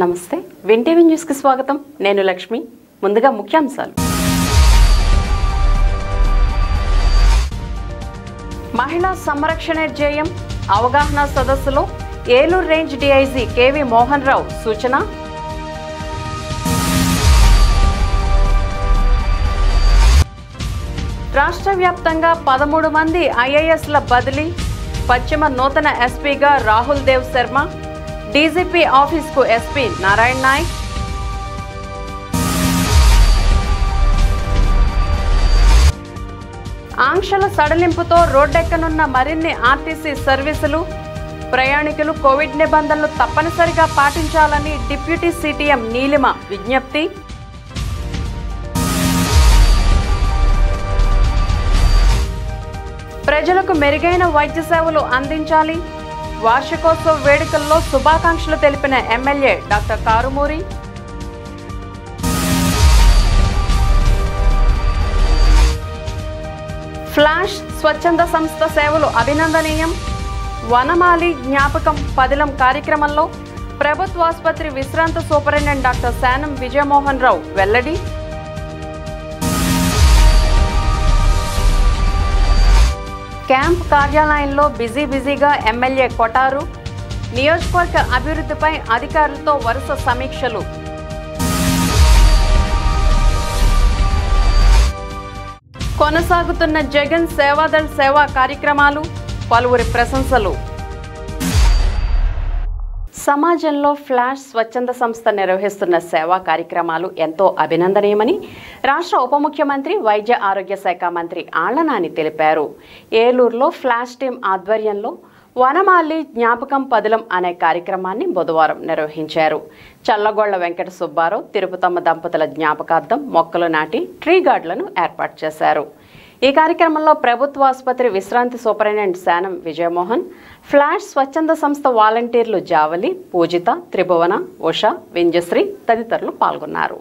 నమస్తే. వింటీవీ న్యూస్కి స్వాగతం. నేను లక్ష్మి. ముందుగా ముఖ్యాంశాలు. మహిళా సంరక్షణ జయం అవగాహన సదస్సులో Eluru range DIG KV Mohan Rao సూచన. రాష్ట్ర వ్యాప్తంగా పదమూడు మంది ఐఏఎస్ల బదిలీ. పశ్చిమ నూతన ఎస్పీగా రాహుల్ దేవ్ శర్మ. డీజీపీ ఆఫీస్కు ఎస్పీ నారాయణ నాయక్ ఆంక్షల సడలింపుతో రోడ్డెక్కనున్న మరిన్ని ఆర్టీసీ సర్వీసులు ప్రయాణికులు కోవిడ్ నిబంధనలు తప్పనిసరిగా పాటించాలని డిప్యూటీ సిటిఎం నీలిమ విజ్ఞప్తి. ప్రజలకు మెరుగైన వైద్య సేవలు అందించాలి. వార్షికోత్సవ వేడుకల్లో శుభాకాంక్షలు తెలిపిన ఎమ్మెల్యే డాక్టర్ కారుమూరి. ఫ్లాష్ స్వచ్ఛంద సంస్థ సేవలు అభినందనీయం. వనమాలి జ్ఞాపకం పదిలం కార్యక్రమంలో ప్రభుత్వాసుపత్రి విశ్రాంత సూపరింటెండెంట్ డాక్టర్ శానం విజయమోహన్ రావు వెల్లడి. క్యాంప్ కార్యాలయంలో బిజీ బిజీగా ఎమ్మెల్యే కొటారు. నియోజకవర్గ అభివృద్ధిపై అధికారులతో వరుస సమీక్షలు. కొనసాగుతున్న జగన్ సేవాదళ్ సేవా కార్యక్రమాలు పలువురి ప్రశంసలు. సమాజంలో ఫ్లాష్ స్వచ్ఛంద సంస్థ నిర్వహిస్తున్న సేవా కార్యక్రమాలు ఎంతో అభినందనీయమని రాష్ట్ర ఉప ముఖ్యమంత్రి వైద్య ఆరోగ్య శాఖ మంత్రి ఆళ్ళనాని తెలిపారు. ఏలూరులో ఫ్లాష్ టీం ఆధ్వర్యంలో వనమాలి జ్ఞాపకం పదిలం అనే కార్యక్రమాన్ని బుధవారం నిర్వహించారు. చల్లగొళ్ళ వెంకట సుబ్బారావు తిరుపతమ్మ దంపతుల జ్ఞాపకార్థం మొక్కలు నాటి ట్రీ గార్డులను ఏర్పాటు చేశారు. ఈ కార్యక్రమంలో ప్రభుత్వ ఆసుపత్రి విశ్రాంతి సూపరింటెండెంట్ శానం విజయమోహన్ ఫ్లాష్ స్వచ్ఛంద సంస్థ వాలంటీర్లు జావలి పూజిత త్రిభువన ఉష వింజశ్రీ తదితరులు పాల్గొన్నారు.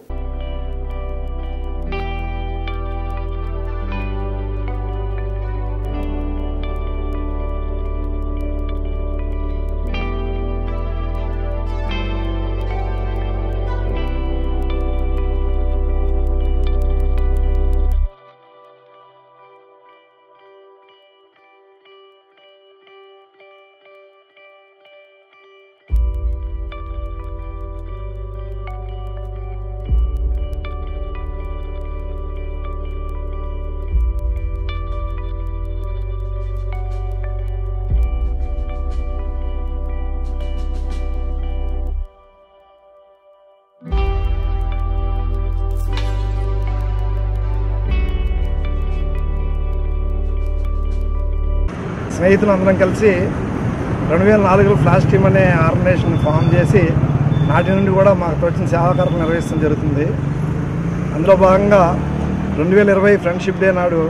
స్నేహితులు అందరం కలిసి రెండు వేల నాలుగులో ఫ్లాష్ టీమ్ అనే ఆర్గనైజేషన్ ఫామ్ చేసి నాటి నుండి కూడా మాకు తోచిన సేవా కార్యక్రమం నిర్వహించడం జరుగుతుంది. అందులో భాగంగా రెండు వేల ఇరవై ఫ్రెండ్షిప్ డే నాడు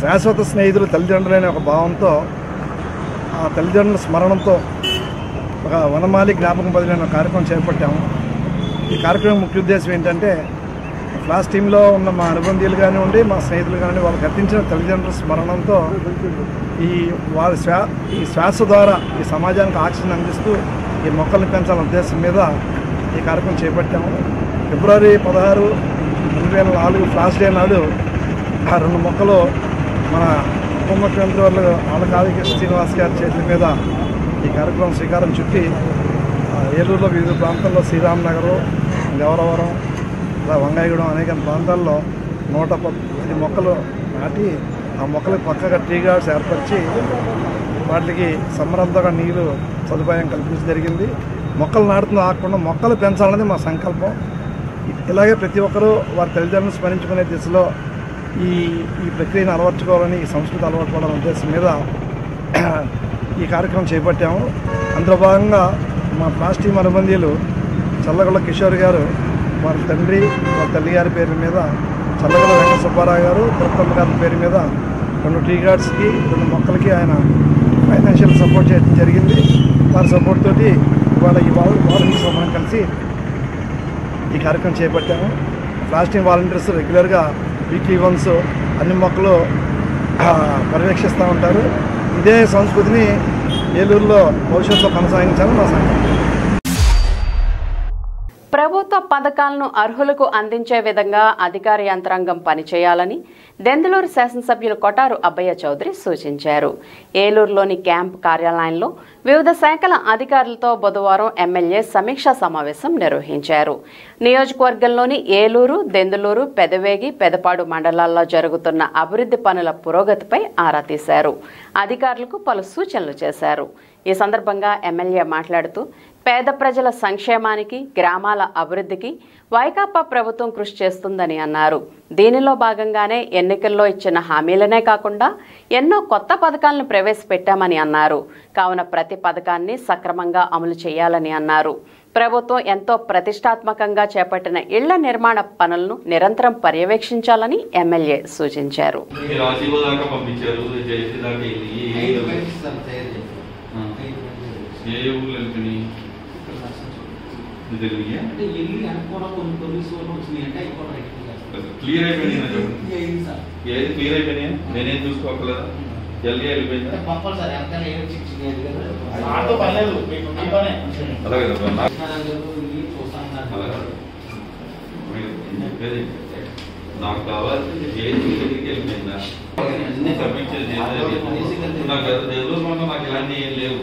శాశ్వత స్నేహితులు తల్లిదండ్రులైన ఒక భావంతో ఆ తల్లిదండ్రుల స్మరణంతో ఒక వనమాలి జ్ఞాపకం బదిలైన కార్యక్రమం చేపట్టాము. ఈ కార్యక్రమం ముఖ్య ఉద్దేశం ఏంటంటే క్లాస్ టీంలో ఉన్న మా అనుబంధీలు కానివ్వండి మా స్నేహితులు కానివ్వండి వాళ్ళు గతించిన తల్లిదండ్రుల స్మరణంతో ఈ వారి శ్వా ఈ శ్వాస ద్వారా ఈ సమాజానికి ఆక్సిజన్ అందిస్తూ ఈ మొక్కల్ని పెంచాలన్న ఉద్దేశం మీద ఈ కార్యక్రమం చేపట్టాము. ఫిబ్రవరి పదహారు రెండు వేల నాలుగు ఫ్లాష్ డే నాడు ఆ రెండు మొక్కలు మన ఉప ముఖ్యమంత్రి వాళ్ళు ఆలకాదిక శ్రీనివాస్ గారి చేతుల మీద ఈ కార్యక్రమం శ్రీకారం చుట్టి ఆ, ఏలూరులో వివిధ ప్రాంతాల్లో శ్రీరామ్ నగరు గౌరవరం వంగాయగూడెం అనేక ప్రాంతాల్లో నూట పది మొక్కలు నాటి ఆ మొక్కలకు పక్కగా ట్రీ గార్డ్స్ ఏర్పరిచి వాటికి సమరంతగా నీరు సదుపాయం కల్పించడం జరిగింది. మొక్కలు నాటుతూ ఆకుండా మొక్కలు పెంచాలనేది మా సంకల్పం. ఇలాగే ప్రతి ఒక్కరూ వారి తల్లిదండ్రులను స్మరించుకునే దిశలో ఈ ఈ ప్రక్రియను అలవర్చుకోవాలని ఈ సంస్కృతి అలవర్చుకోవాలనే ఉద్దేశం మీద ఈ కార్యక్రమం చేపట్టాము. అందులో భాగంగా మా ప్లాస్టిక్ అనుబంధీలు చల్లగొల్ల కిషోర్ గారు వారి తండ్రి వారి తల్లి గారి పేరు మీద చల్లగల వెంకట సుబ్బారావు గారు తిరుపతమ్మ గారి పేరు మీద రెండు టీ గార్డ్స్కి రెండు మొక్కలకి ఆయన ఫైనాన్షియల్ సపోర్ట్ చేయడం జరిగింది. వారి సపోర్ట్ తోటి ఇవాళ ఈ వాలంటీర్స్ మనం కలిసి ఈ కార్యక్రమం చేపట్టాము. ప్లాస్టిక్ వాలంటీర్స్ రెగ్యులర్గా వీక్లీ వన్స్ అన్ని మొక్కలు పర్యవేక్షిస్తూ ఉంటారు. ఇదే సంస్కృతిని ఏలూరులో భవిష్యత్తులో కొనసాగించాలని నా సంకల్పం. ప్రభుత్వ పథకాలను అర్హులకు అందించే విధంగా అధికార యంత్రాంగం పనిచేయాలని దెందులూరు శాసనసభ్యులు కొటారు అబ్బయ్య చౌదరి సూచించారు. ఏలూరులోని క్యాంప్ కార్యాలయంలో వివిధ శాఖల అధికారులతో బుధవారం ఎమ్మెల్యే సమీక్షా సమావేశం నిర్వహించారు. నియోజకవర్గంలోని ఏలూరు దెందులూరు పెదవేగి పెదపాడు మండలాల్లో జరుగుతున్న అభివృద్ధి పనుల పురోగతిపై ఆరా తీశారు. అధికారులకు పలు సూచనలు చేశారు. ఈ సందర్భంగా ఎమ్మెల్యే మాట్లాడుతూ పేద ప్రజల సంక్షేమానికి గ్రామాల అభివృద్ధికి వైకాపా ప్రభుత్వం కృషి చేస్తుందని అన్నారు. దీనిలో భాగంగానే ఎన్నికల్లో ఇచ్చిన హామీలనే కాకుండా ఎన్నో కొత్త పథకాలను ప్రవేశపెట్టామని అన్నారు. కావున ప్రతి పథకాన్ని సక్రమంగా అమలు చేయాలని అన్నారు. ప్రభుత్వం ఎంతో ప్రతిష్టాత్మకంగా చేపట్టిన ఇళ్ళ నిర్మాణ పనులను నిరంతరం పర్యవేక్షించాలని ఎమ్మెల్యే సూచించారు. పంపిస్తాం. ఏ ఏ ఊర్లు వెళ్తున్నాయి ఇక్కడ రాసిన చోటు. ఇది తెలియదు అంటే వెళ్ళి అనుకోవడం కొన్ని కొన్ని సోర్లు వచ్చినాయి అంటే అవి కూడా రైట్ చేస్తాం. క్లియర్ అయిపోయింది ఇది అయింది సార్. ఏది క్లియర్ అయిపోయినాయా నేనేం చూసుకోకలేదా జల్దీ వెళ్ళిపోయిందా అంటే పంపాలి సార్ వెనకాల ఏదో చిన్న చిన్న ఇది కదా. ఆటో పర్లేదు మీకు మీ పనే అలాగే తప్ప నాకు కృష్ణారావు గారు వెళ్ళి చూస్తాను అలాగే మీరు నేను చెప్పేది ఏంటంటే, నాకు కావాల్సింది జేసీ దగ్గరికి వెళ్ళిపోయిందా అన్ని సబ్మిట్ చేసి నాకు ఎదురు మాత్రం నాకు ఇలాంటి ఏం లేవు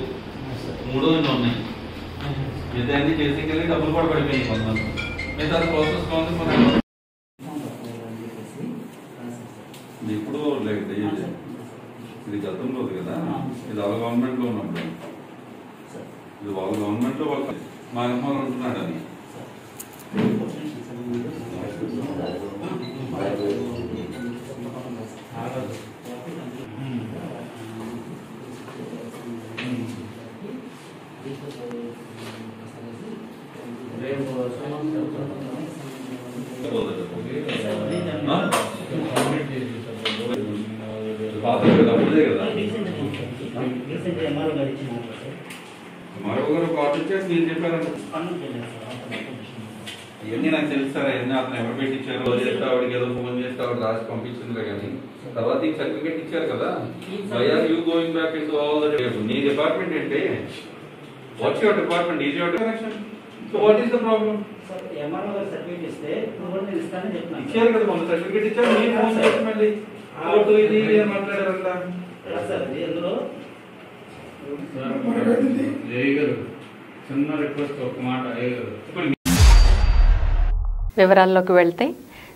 మూడో ఎన్నో ఉన్నాయి. మిగతా అన్ని చేసి వెళ్ళి డబ్బులు కూడా పడిపోయింది కొంతమంది. మిగతా ప్రాసెస్ ఇది ఇప్పుడు లేదు. ఇది ఇది గతంలో కదా. ఇది వాళ్ళ గవర్నమెంట్లో ఉన్నప్పుడు ఇది వాళ్ళ గవర్నమెంట్లో వాళ్ళ మా అమ్మ ఉంటున్నాడు అని కదా అప్పుడే కదా మరొకరు కాల్ ఇచ్చారు మీరు చెప్పారంట ఇవన్నీ నాకు తెలుసు సార్ అవన్నీ అతను ఎవరు పెట్టించారు రోజు చేస్తే ఆవిడకి ఏదో ఫోన్ చేస్తే ఆవిడ రాసి పంపించిందిలే కానీ తర్వాత ఈ సర్టిఫికేట్ ఇచ్చారు కదా. Why are you going back in all the నీ డిపార్ట్మెంట్ ఏంటి? What's your department is your direction so what is the problem ఇచ్చారు కదా సర్టిఫికేట్ ఇచ్చారు మీరు ఫోన్ చేసి మళ్ళీ కోర్టు ఇది ఇది అని మాట్లాడారంట చిన్న రిక్వెస్ట్ ఒక మాట వివరాల్లోకి వెళ్తే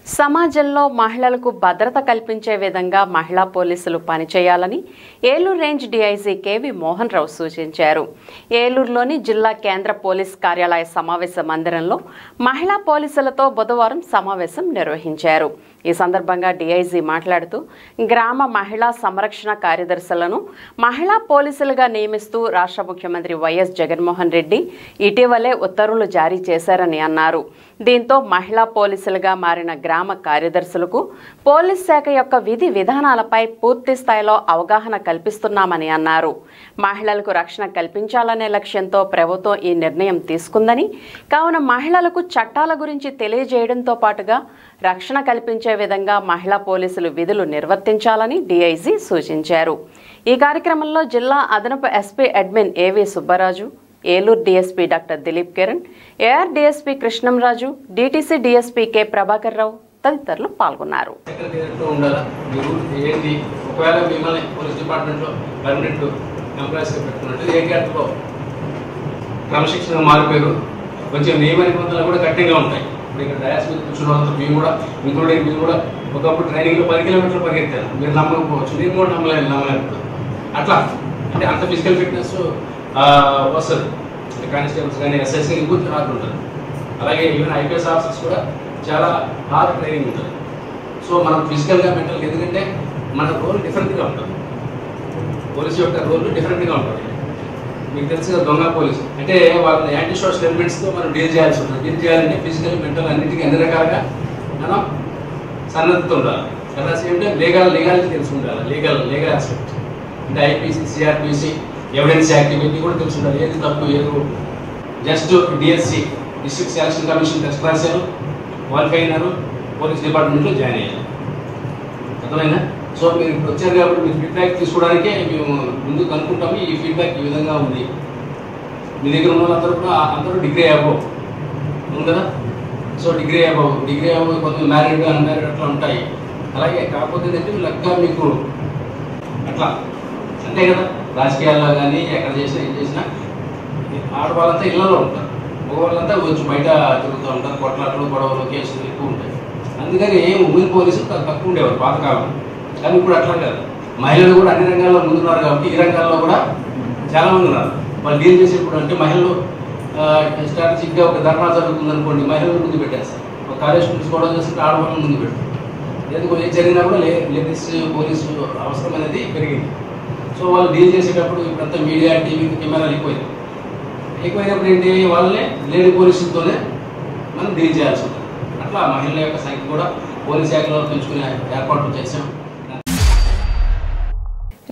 సమాజంలో మహిళలకు భద్రత కల్పించే విధంగా మహిళా పోలీసులు పనిచేయాలని Eluru range DIG KV Mohan Rao సూచించారు. ఏలూరులోని జిల్లా కేంద్ర పోలీస్ కార్యాలయ సమావేశ మందిరంలో మహిళా పోలీసులతో బుధవారం సమావేశం నిర్వహించారు. ఈ సందర్భంగా డీఐజీ మాట్లాడుతూ గ్రామ మహిళా సంరక్షణ కార్యదర్శులను మహిళా పోలీసులుగా నియమిస్తూ రాష్ట్ర ముఖ్యమంత్రి వైఎస్ జగన్మోహన్ రెడ్డి ఇటీవలే ఉత్తర్వులు జారీ చేశారని అన్నారు. దీంతో మహిళా పోలీసులుగా మారిన గ్రామ కార్యదర్శులకు పోలీస్ శాఖ యొక్క విధి విధానాలపై పూర్తి స్థాయిలో అవగాహన కల్పిస్తున్నామని అన్నారు. మహిళలకు రక్షణ కల్పించాలనే లక్ష్యంతో ప్రభుత్వం ఈ నిర్ణయం తీసుకుందని కావున మహిళలకు చట్టాల గురించి తెలియజేయడంతో పాటుగా రక్షణ కల్పించే విధంగా మహిళా పోలీసులు విధులు నిర్వర్తించాలని డీఐజీ సూచించారు. ఈ కార్యక్రమంలో జిల్లా అదనపు SP admin AV Subbaraju Eluru DSP doctor Dilip Kiran AR DSP Krishnamraju DTC DSP K Prabhakar Rao తదితరులు పాల్గొన్నారు. క్రమశిక్షణ మారిపోయారు. కొంచెం నియమ నిబంధనలు కూడా కఠినంగా ఉంటాయి. ఇప్పుడు ఇక్కడ డయాస్ మీద కూర్చున్న వాళ్ళంతా మేము కూడా ఇంక్లూడింగ్ మీరు కూడా ఒకప్పుడు ట్రైనింగ్లో పది కిలోమీటర్లు పరిగెత్తారు. మీరు నమ్మకపోవచ్చు. నేను కూడా నమ్మలేదు నమ్మలేదు అట్లా. అంటే అంత ఫిజికల్ ఫిట్నెస్ వస్తుంది. కానిస్టేబుల్స్ కానీ ఎస్ఎస్ కానీ ఎక్కువ హార్డ్ ఉంటుంది. అలాగే ఈవెన్ ఐపీఎస్ ఆఫీసర్స్ కూడా చాలా హార్డ్ ట్రైనింగ్ ఉంటుంది. సో మనం ఫిజికల్గా మెంటల్గా ఎందుకంటే మన రోల్ డిఫరెంట్గా ఉంటుంది. పోలీస్ యొక్క రోల్ డిఫరెంట్గా ఉంటుంది. మీకు తెలుసు దొంగ పోలీస్. అంటే వాళ్ళ యాంటీ సోషల్ ఎలిమెంట్స్తో మనం డీల్ చేయాల్సి ఉంటుంది. డీల్ చేయాలంటే ఫిజికల్ మెంటల్ అన్నిటికీ అన్ని రకాలుగా మనం సన్నద్ధత ఉండాలి కదా ఏంటంటే లీగల్ లీగాలిటీ తెలిసి ఉండాలి లీగల్ లీగల్ ఆస్పెక్ట్ అంటే ఐపీసీ సిఆర్పిసి ఎవిడెన్స్ యాక్ట్ ఇవన్నీ కూడా తెలిసి ఉండాలి ఏది తప్పు ఏది just DSC district selection commission test రాశారు. క్వాలిఫై అయినారు. పోలీస్ డిపార్ట్మెంట్లో జాయిన్ అయ్యారు. అర్థమైనా సో మీరు ఇప్పుడు వచ్చారు కాబట్టి మీరు ఫీడ్బ్యాక్ తీసుకోవడానికే మేము ముందు కనుక్కుంటాము ఈ ఫీడ్బ్యాక్ ఈ విధంగా ఉంది. మీ దగ్గర ఉన్న వాళ్ళందరూ కూడా అందరూ డిగ్రీ అవ్వవు ఉంది కదా? So degree above degree above కొంత మ్యారీడ్ అన్మ్యారీడ్ అట్లా ఉంటాయి. అలాగే కాకపోతే ఏంటంటే వీళ్ళగా మీకు అట్లా అంతే కదా? రాజకీయాల్లో కానీ ఎక్కడ చేసినా ఏం చేసినా ఆడవాళ్ళంతా ఇళ్ళలో ఉంటారు. మగవాళ్ళంతా కొంచెం బయట తిరుగుతూ ఉంటారు. కొట్లాటలు గొడవలు కేసులు ఎక్కువ ఉంటాయి. అందుకని ఉమెన్ పోలీసులు తక్కువ తక్కువ ఉండేవారు పాతకాలం కానీ ఇప్పుడు అట్లా కాదు. మహిళలు కూడా అన్ని రంగాల్లో ముందున్నారు కాబట్టి ఈ రంగాల్లో కూడా చాలా మంది ఉన్నారు. వాళ్ళు డీల్ చేసేప్పుడు అంటే మహిళలు స్ట్రాటజిక్గా ఒక ధర్నా జరుగుతుంది అనుకోండి మహిళలు ముందు పెట్టేస్తారు. ఒక కార్యక్రమం తీసుకోవడం చేస్తే ఆడవాళ్ళని ముందు పెడతారు. ఎందుకు? ఏం జరిగినా కూడా లే లేడీస్ పోలీసు అవసరం అనేది పెరిగింది. సో వాళ్ళు డీల్ చేసేటప్పుడు ఇప్పుడంతా మీడియా టీవీ కెమెరాలు ఎక్కువైంది ఎక్కువైనప్పుడు ఏంటి? వాళ్ళనే లేడీ పోలీసులతోనే మనం డీల్ చేయాల్సి ఉంటుంది అట్లా మహిళల యొక్క సంఖ్య కూడా పోలీస్ శాఖలో పెంచుకునే ఏర్పాట్లు చేశాం.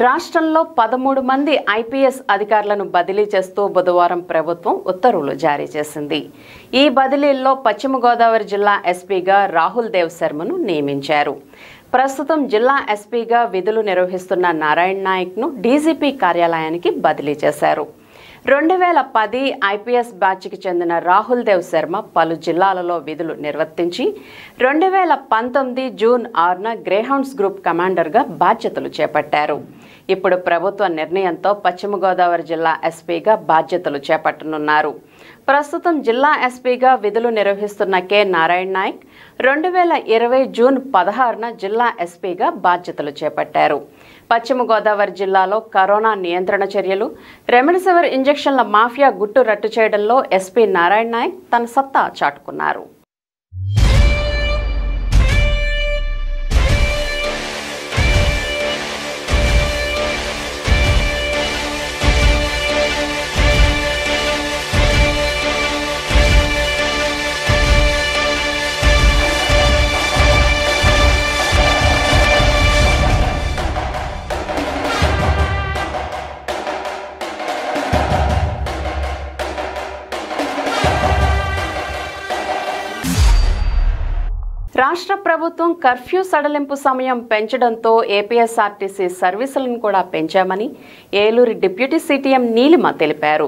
రాష్ట్రంలో పదమూడు మంది ఐపీఎస్ అధికారులను బదిలీ చేస్తూ బుధవారం ప్రభుత్వం ఉత్తర్వులు జారీ చేసింది. ఈ బదిలీల్లో పశ్చిమ గోదావరి జిల్లా ఎస్పీగా రాహుల్ దేవ్ శర్మను నియమించారు. ప్రస్తుతం జిల్లా ఎస్పీగా విధులు నిర్వహిస్తున్న నారాయణ నాయక్ను డీజీపీ కార్యాలయానికి బదిలీ చేశారు. రెండు వేల పది ఐపీఎస్ బ్యాచ్కి చెందిన రాహుల్ దేవ్ శర్మ పలు జిల్లాలలో విధులు నిర్వర్తించి రెండు వేల పంతొమ్మిది జూన్ ఆరున గ్రేహౌండ్స్ గ్రూప్ కమాండర్గా బాధ్యతలు చేపట్టారు. ఇప్పుడు ప్రభుత్వ నిర్ణయంతో పశ్చిమ గోదావరి జిల్లా ఎస్పీగా బాధ్యతలు చేపట్టనున్నారు. ప్రస్తుతం జిల్లా ఎస్పీగా విధులు నిర్వహిస్తున్న కె. నారాయణ నాయక్ రెండు వేల ఇరవై జూన్ పదహారున జిల్లా ఎస్పీగా బాధ్యతలు చేపట్టారు. పశ్చిమ గోదావరి జిల్లాలో కరోనా నియంత్రణ చర్యలు రెమెడిసివిర్ ఇంజెక్షన్ల మాఫియా గుట్టు రట్టు చేయడంలో ఎస్పీ నారాయణ నాయక్ తన సత్తా చాటుకున్నారు. రాష్ట్ర ప్రభుత్వం కర్ఫ్యూ సడలింపు సమయం పెంచడంతో ఏపీఎస్ఆర్టీసీ సర్వీసులను కూడా పెంచామని ఏలూరు డిప్యూటీ సిటీఎం నీలిమ తెలిపారు.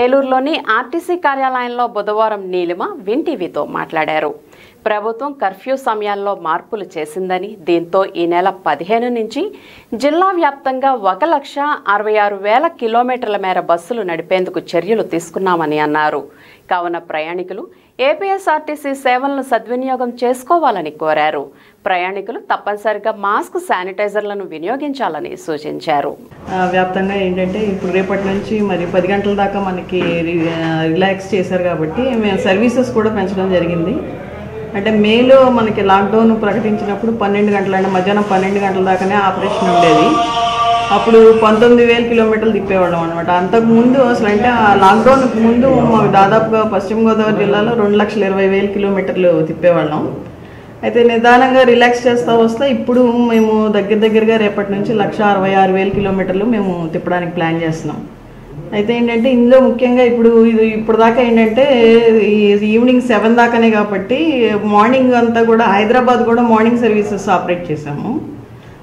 ఏలూరులోని ఆర్టీసీ కార్యాలయంలో బుధవారం నీలిమ వింటీవీతో మాట్లాడారు. ప్రభుత్వం కర్ఫ్యూ సమయాల్లో మార్పులు చేసిందని దీంతో ఈ నెల పదిహేను నుంచి జిల్లా వ్యాప్తంగా ఒక లక్ష అరవై ఆరు వేల కిలోమీటర్ల మేర బస్సులు నడిపేందుకు చర్యలు తీసుకున్నామని అన్నారు. కావున ప్రయాణికులు ఏపీఎస్ఆర్టీసీ సేవలను సద్వినియోగం చేసుకోవాలని కోరారు. ప్రయాణికులు తప్పనిసరిగా మాస్క్ శానిటైజర్లను వినియోగించాలని సూచించారు. వ్యాప్తంగా ఏంటంటే ఇప్పుడు రేపటి నుంచి మరి పది గంటల దాకా మనకి రి- రిలాక్స్ చేశారు కాబట్టి మేము సర్వీసెస్ కూడా పెంచడం జరిగింది. అంటే మేలో మనకి లాక్డౌన్ ప్రకటించినప్పుడు పన్నెండు గంటల అంటే మధ్యాహ్నం పన్నెండు గంటల దాకానే ఆపరేషన్ ఉండేది. అప్పుడు పంతొమ్మిది వేల కిలోమీటర్లు తిప్పేవాళ్ళం అనమాట అంతకు ముందు అసలు అంటే ఆ లాక్డౌన్ ముందు మాకు దాదాపుగా పశ్చిమ గోదావరి జిల్లాలో రెండు లక్షల ఇరవై వేల కిలోమీటర్లు తిప్పేవాళ్ళం. అయితే నిదానంగా రిలాక్స్ చేస్తూ వస్తే ఇప్పుడు మేము దగ్గర దగ్గరగా రేపటి నుంచి లక్ష అరవై ఆరు వేల కిలోమీటర్లు మేము తిప్పడానికి ప్లాన్ చేస్తున్నాం. అయితే ఏంటంటే ఇందులో ముఖ్యంగా ఇప్పుడు ఇది ఇప్పుడు దాకా ఏంటంటే ఈ ఈవినింగ్ సెవెన్ దాకానే కాబట్టి మార్నింగ్ అంతా కూడా హైదరాబాద్ కూడా మార్నింగ్ సర్వీసెస్ ఆపరేట్ చేసాము.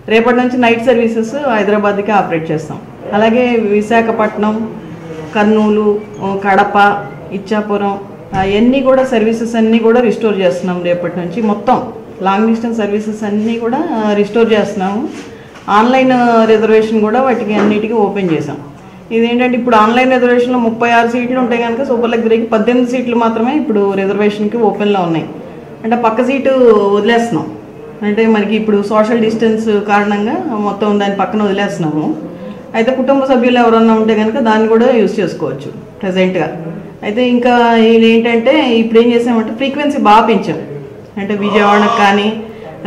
రేపటి నుంచి నైట్ సర్వీసెస్ హైదరాబాద్కి ఆపరేట్ చేస్తాం. అలాగే విశాఖపట్నం కర్నూలు కడప ఇచ్చాపురం అవన్నీ కూడా సర్వీసెస్ అన్నీ కూడా రిస్టోర్ చేస్తున్నాం రేపటి నుంచి. మొత్తం లాంగ్ డిస్టెన్స్ సర్వీసెస్ అన్నీ కూడా రిస్టోర్ చేస్తున్నాము. ఆన్లైన్ రిజర్వేషన్ కూడా వాటికి అన్నిటికీ ఓపెన్ చేసాం ఇదేంటంటే ఇప్పుడు ఆన్లైన్ రిజర్వేషన్లో ముప్పై ఆరు సీట్లు ఉంటాయి కనుక సూపర్ లగ్జరీకి పద్దెనిమిది సీట్లు మాత్రమే ఇప్పుడు రిజర్వేషన్కి ఓపెన్లో ఉన్నాయి. అంటే పక్క సీటు వదిలేస్తున్నాం. అంటే మనకి ఇప్పుడు సోషల్ డిస్టెన్స్ కారణంగా మొత్తం దాని పక్కన వదిలేస్తున్నాము. అయితే కుటుంబ సభ్యులు ఎవరన్నా ఉంటే కనుక దాన్ని కూడా యూజ్ చేసుకోవచ్చు ప్రజెంట్గా అయితే ఇంకా ఇది ఏంటంటే ఇప్పుడు ఏం చేసామంటే ఫ్రీక్వెన్సీ బాగా పెంచాం. అంటే విజయవాడకు కానీ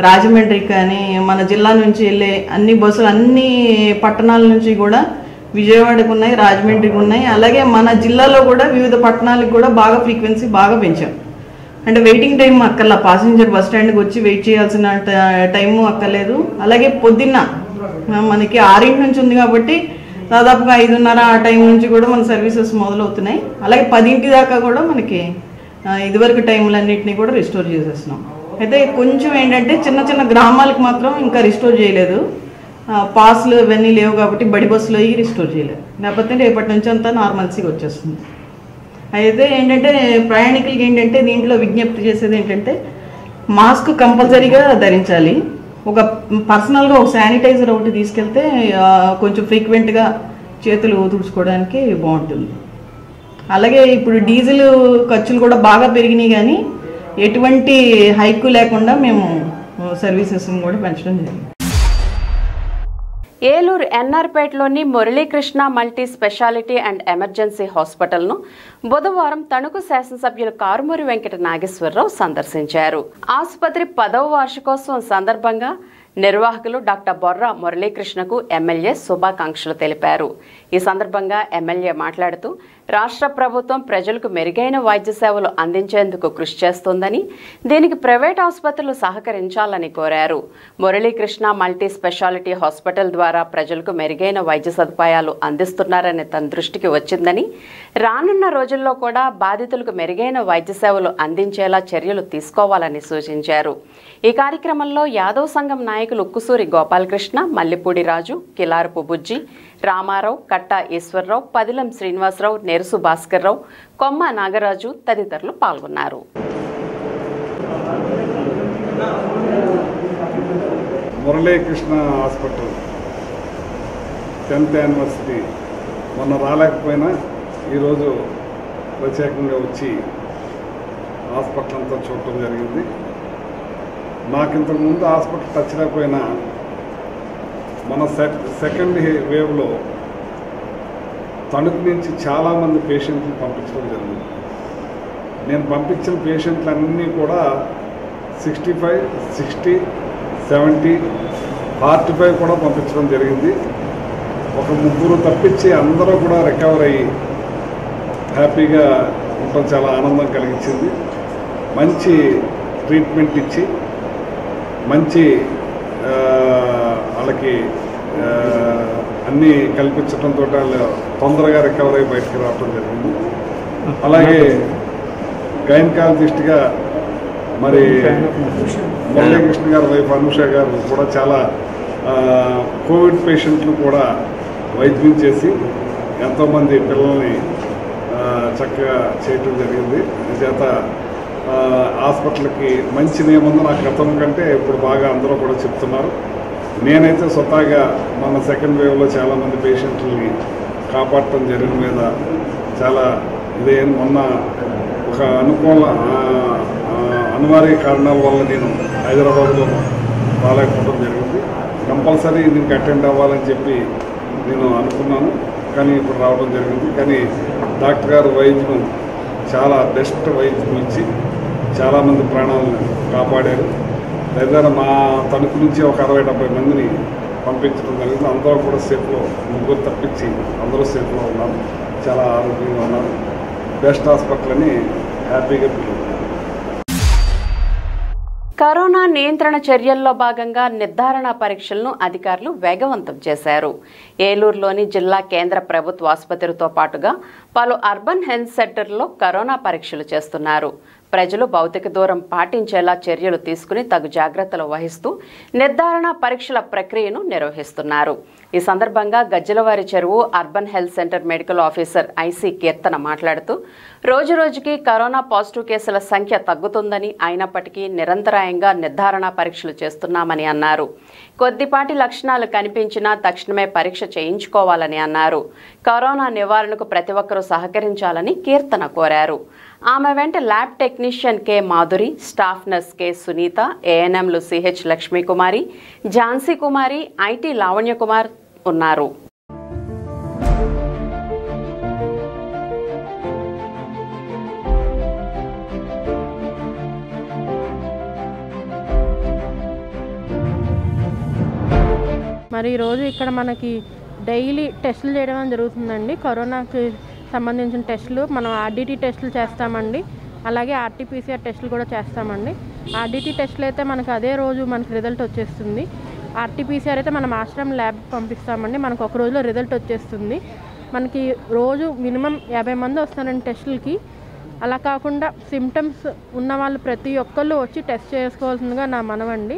రాజమండ్రికి కానీ మన జిల్లా నుంచి వెళ్ళే అన్ని బస్సులు అన్ని పట్టణాల నుంచి కూడా విజయవాడకు ఉన్నాయి రాజమండ్రికి ఉన్నాయి. అలాగే మన జిల్లాలో కూడా వివిధ పట్టణాలకు కూడా బాగా ఫ్రీక్వెన్సీ బాగా పెంచాం. అంటే వెయిటింగ్ టైం అక్కర్లా. పాసింజర్ బస్ స్టాండ్కి వచ్చి వెయిట్ చేయాల్సిన టైము అక్కర్లేదు. అలాగే పొద్దున్న మనకి ఆరింటి నుంచి ఉంది కాబట్టి దాదాపుగా ఐదున్నర ఆ టైం నుంచి కూడా మన సర్వీసెస్ మొదలవుతున్నాయి. అలాగే పదింటి దాకా కూడా మనకి ఇదివరకు టైంలన్నింటినీ కూడా రిస్టోర్ చేసేస్తున్నాం. అయితే కొంచెం ఏంటంటే చిన్న చిన్న గ్రామాలకు మాత్రం ఇంకా రిస్టోర్ చేయలేదు. పాస్లు ఇవన్నీ లేవు కాబట్టి బడి బస్సులు అయ్యి రిస్టోర్ చేయలేదు. లేకపోతే రేపటి నుంచి అంతా నార్మల్సీగా వచ్చేస్తుంది. అయితే ఏంటంటే ప్రయాణికులకి ఏంటంటే దీంట్లో విజ్ఞప్తి చేసేది ఏంటంటే మాస్క్ కంపల్సరీగా ధరించాలి. ఒక పర్సనల్గా ఒక శానిటైజర్ ఒకటి తీసుకెళ్తే కొంచెం ఫ్రీక్వెంట్గా చేతులు తుడుచుకోవడానికి బాగుంటుంది. అలాగే ఇప్పుడు డీజిల్ ఖర్చులు కూడా బాగా పెరిగినాయి కానీ ఎటువంటి హైకు లేకుండా మేము సర్వీసెస్ కూడా పెంచడం జరిగింది. Eluru ఎన్ఆర్పేటలోని Muralikrishna multi speciality and emergency హాస్పిటల్ను బుధవారం తణుకు శాసనసభ్యులు కారుమూరి వెంకట నాగేశ్వరరావు సందర్శించారు. ఆసుపత్రి పదవ వార్షికోత్సవం సందర్భంగా నిర్వాహకులు డాక్టర్ బొర్రా మురళీకృష్ణకు ఎమ్మెల్యే శుభాకాంక్షలు తెలిపారు. ఈ సందర్భంగా ఎమ్మెల్యే మాట్లాడుతూ రాష్ట్ర ప్రభుత్వం ప్రజలకు మెరుగైన వైద్య సేవలు అందించేందుకు కృషి చేస్తోందని దీనికి ప్రైవేట్ ఆసుపత్రులు సహకరించాలని కోరారు. మురళీకృష్ణ మల్టీ స్పెషాలిటీ హాస్పిటల్ ద్వారా ప్రజలకు మెరుగైన వైద్య సదుపాయాలు అందిస్తున్నారని తన దృష్టికి వచ్చిందని రానున్న రోజుల్లో కూడా బాధితులకు మెరుగైన వైద్య సేవలు అందించేలా చర్యలు తీసుకోవాలని సూచించారు. ఈ కార్యక్రమంలో యాదవ్ సంఘం నాయకులు ఉక్కుసూరి గోపాలకృష్ణ మల్లిపూడి రాజు కిలారపు బుజ్జి రామారావు కట్ట ఈశ్వరరావు పదిలం శ్రీనివాసరావు నెరుసు భాస్కర్రావు కొమ్మ నాగరాజు తదితరులు పాల్గొన్నారు. Muralikrishna hospital tenth anniversary. మొన్న రాలేకపోయినా ఈరోజు ప్రత్యేకంగా వచ్చి హాస్పిటల్ అంతా చూడటం జరిగింది. నాకు ఇంతకుముందు హాస్పిటల్ టచ్ లేకపోయినా మన సెక్ సెకండ్ వేవ్లో తణుకు నుంచి చాలామంది పేషెంట్లు పంపించడం జరిగింది. నేను పంపించిన పేషెంట్లన్నీ కూడా sixty five sixty seventy forty five కూడా పంపించడం జరిగింది. ఒక ముగ్గురు తప్పించి అందరూ కూడా రికవర్ అయ్యి హ్యాపీగా ఉండటం చాలా ఆనందం కలిగించింది. మంచి ట్రీట్మెంట్ ఇచ్చి మంచి వాళ్ళకి అన్నీ కల్పించడంతో వాళ్ళు తొందరగా రికవర్ అయ్యి బయటకు రావడం జరిగింది. అలాగే గైనకాలజిస్ట్గా మరి మురళీకృష్ణ గారు వైపు అనుష గారు కూడా చాలా కోవిడ్ పేషెంట్లు కూడా వైద్యం చేసి ఎంతోమంది పిల్లల్ని చక్కగా చేయటం జరిగింది. చేత హాస్పిటల్కి మంచి నియమం నాకు గతం కంటే ఇప్పుడు బాగా అందరూ కూడా చెప్తున్నారు. నేనైతే స్వతహాగా మన సెకండ్ వేవ్లో చాలామంది పేషెంట్లని కాపాడటం జరిగిన మీద చాలా ఇదేం మొన్న ఒక అనుకూల అనివార్య కారణాల వల్ల నేను హైదరాబాద్లో రాలేకపోవడం జరిగింది. కంపల్సరీ దీనికి అటెండ్ అవ్వాలని చెప్పి నేను అనుకున్నాను కానీ ఇప్పుడు రావడం జరిగింది. కానీ డాక్టర్ గారు వైద్యం చాలా బెస్ట్ వైద్యం ఇచ్చి చాలామంది ప్రాణాలను కాపాడారు. లేదా మా తణుకు నుంచి ఒక అరవై డెబ్బై మందిని పంపించడం జరిగింది. అందరూ కూడా సేఫ్లో ముగ్గురు తప్పించి అందరూ సేఫ్లో ఉన్నారు. చాలా ఆరోగ్యంగా ఉన్నారు. బెస్ట్ హాస్పిటల్ అని హ్యాపీగా ఫీల్ కరోనా నియంత్రణ చర్యల్లో భాగంగా నిర్ధారణ పరీక్షలను అధికారులు వేగవంతం చేశారు. ఏలూరులోని జిల్లా కేంద్ర ప్రభుత్వ ఆసుపత్రితో పాటుగా పలు అర్బన్ హెల్త్ సెంటర్లో కరోనా పరీక్షలు చేస్తున్నారు. ప్రజలు భౌతిక దూరం పాటించేలా చర్యలు తీసుకుని తగు జాగ్రత్తలు వహిస్తూ నిర్ధారణ పరీక్షల ప్రక్రియను నిర్వహిస్తున్నారు. ఈ సందర్భంగా Gajjalavari Cheruvu urban health centre medical officer IC Keerthana మాట్లాడుతూ రోజురోజుకి కరోనా పాజిటివ్ కేసుల సంఖ్య తగ్గుతుందని అయినప్పటికీ నిరంతరాయంగా నిర్ధారణ పరీక్షలు చేస్తున్నామని అన్నారు. కొద్దిపాటి లక్షణాలు కనిపించినా తక్షణమే పరీక్ష చేయించుకోవాలని అన్నారు. కరోనా నివారణకు ప్రతి ఒక్కరూ సహకరించాలని కీర్తన కోరారు. ఆమె వెంట lab technician K. Madhuri staff nurse K. Sunitha ఏఎన్ఎంలు సిహెచ్ లక్ష్మీకుమారి ఝాన్సీ కుమారి ఐటీ లావణ్య కుమార్ ఉన్నారు. మరి ఈరోజు ఇక్కడ మనకి డైలీ టెస్టులు చేయడం జరుగుతుందండి. కరోనాకి సంబంధించిన టెస్టులు మనం ఆర్డిటీ టెస్టులు చేస్తామండి. అలాగే ఆర్టీపీసీఆర్ టెస్టులు కూడా చేస్తామండి. ఆర్డిటీ టెస్టులు అయితే మనకు అదే రోజు మనకి రిజల్ట్ వచ్చేస్తుంది. ఆర్టీపీసీఆర్ అయితే మనం ఆశ్రమం ల్యాబ్ పంపిస్తామండి. మనకు ఒక రోజులో రిజల్ట్ వచ్చేస్తుంది. మనకి రోజు మినిమం యాభై మంది వస్తారండి టెస్టులకి. అలా కాకుండా సిమ్టమ్స్ ఉన్న వాళ్ళు ప్రతి ఒక్కళ్ళు వచ్చి టెస్ట్ చేసుకోవాల్సిందిగా నా మనవండి.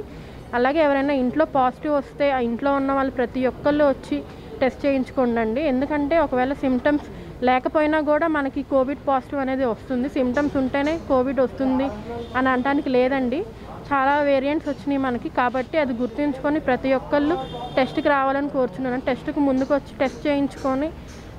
అలాగే ఎవరైనా ఇంట్లో పాజిటివ్ వస్తే ఆ ఇంట్లో ఉన్న వాళ్ళు ప్రతి ఒక్కళ్ళు వచ్చి టెస్ట్ చేయించుకోండి ఎందుకంటే ఒకవేళ సిమ్టమ్స్ లేకపోయినా కూడా మనకి కోవిడ్ పాజిటివ్ అనేది వస్తుంది. సిమ్టమ్స్ ఉంటేనే కోవిడ్ వస్తుంది అని అనడానికి లేదండి. చాలా వేరియంట్స్ వచ్చినాయి మనకి. కాబట్టి అది గుర్తుంచుకొని ప్రతి ఒక్కళ్ళు టెస్ట్కి రావాలని కోరుచున్నాను. టెస్ట్కి ముందుకు వచ్చి టెస్ట్ చేయించుకొని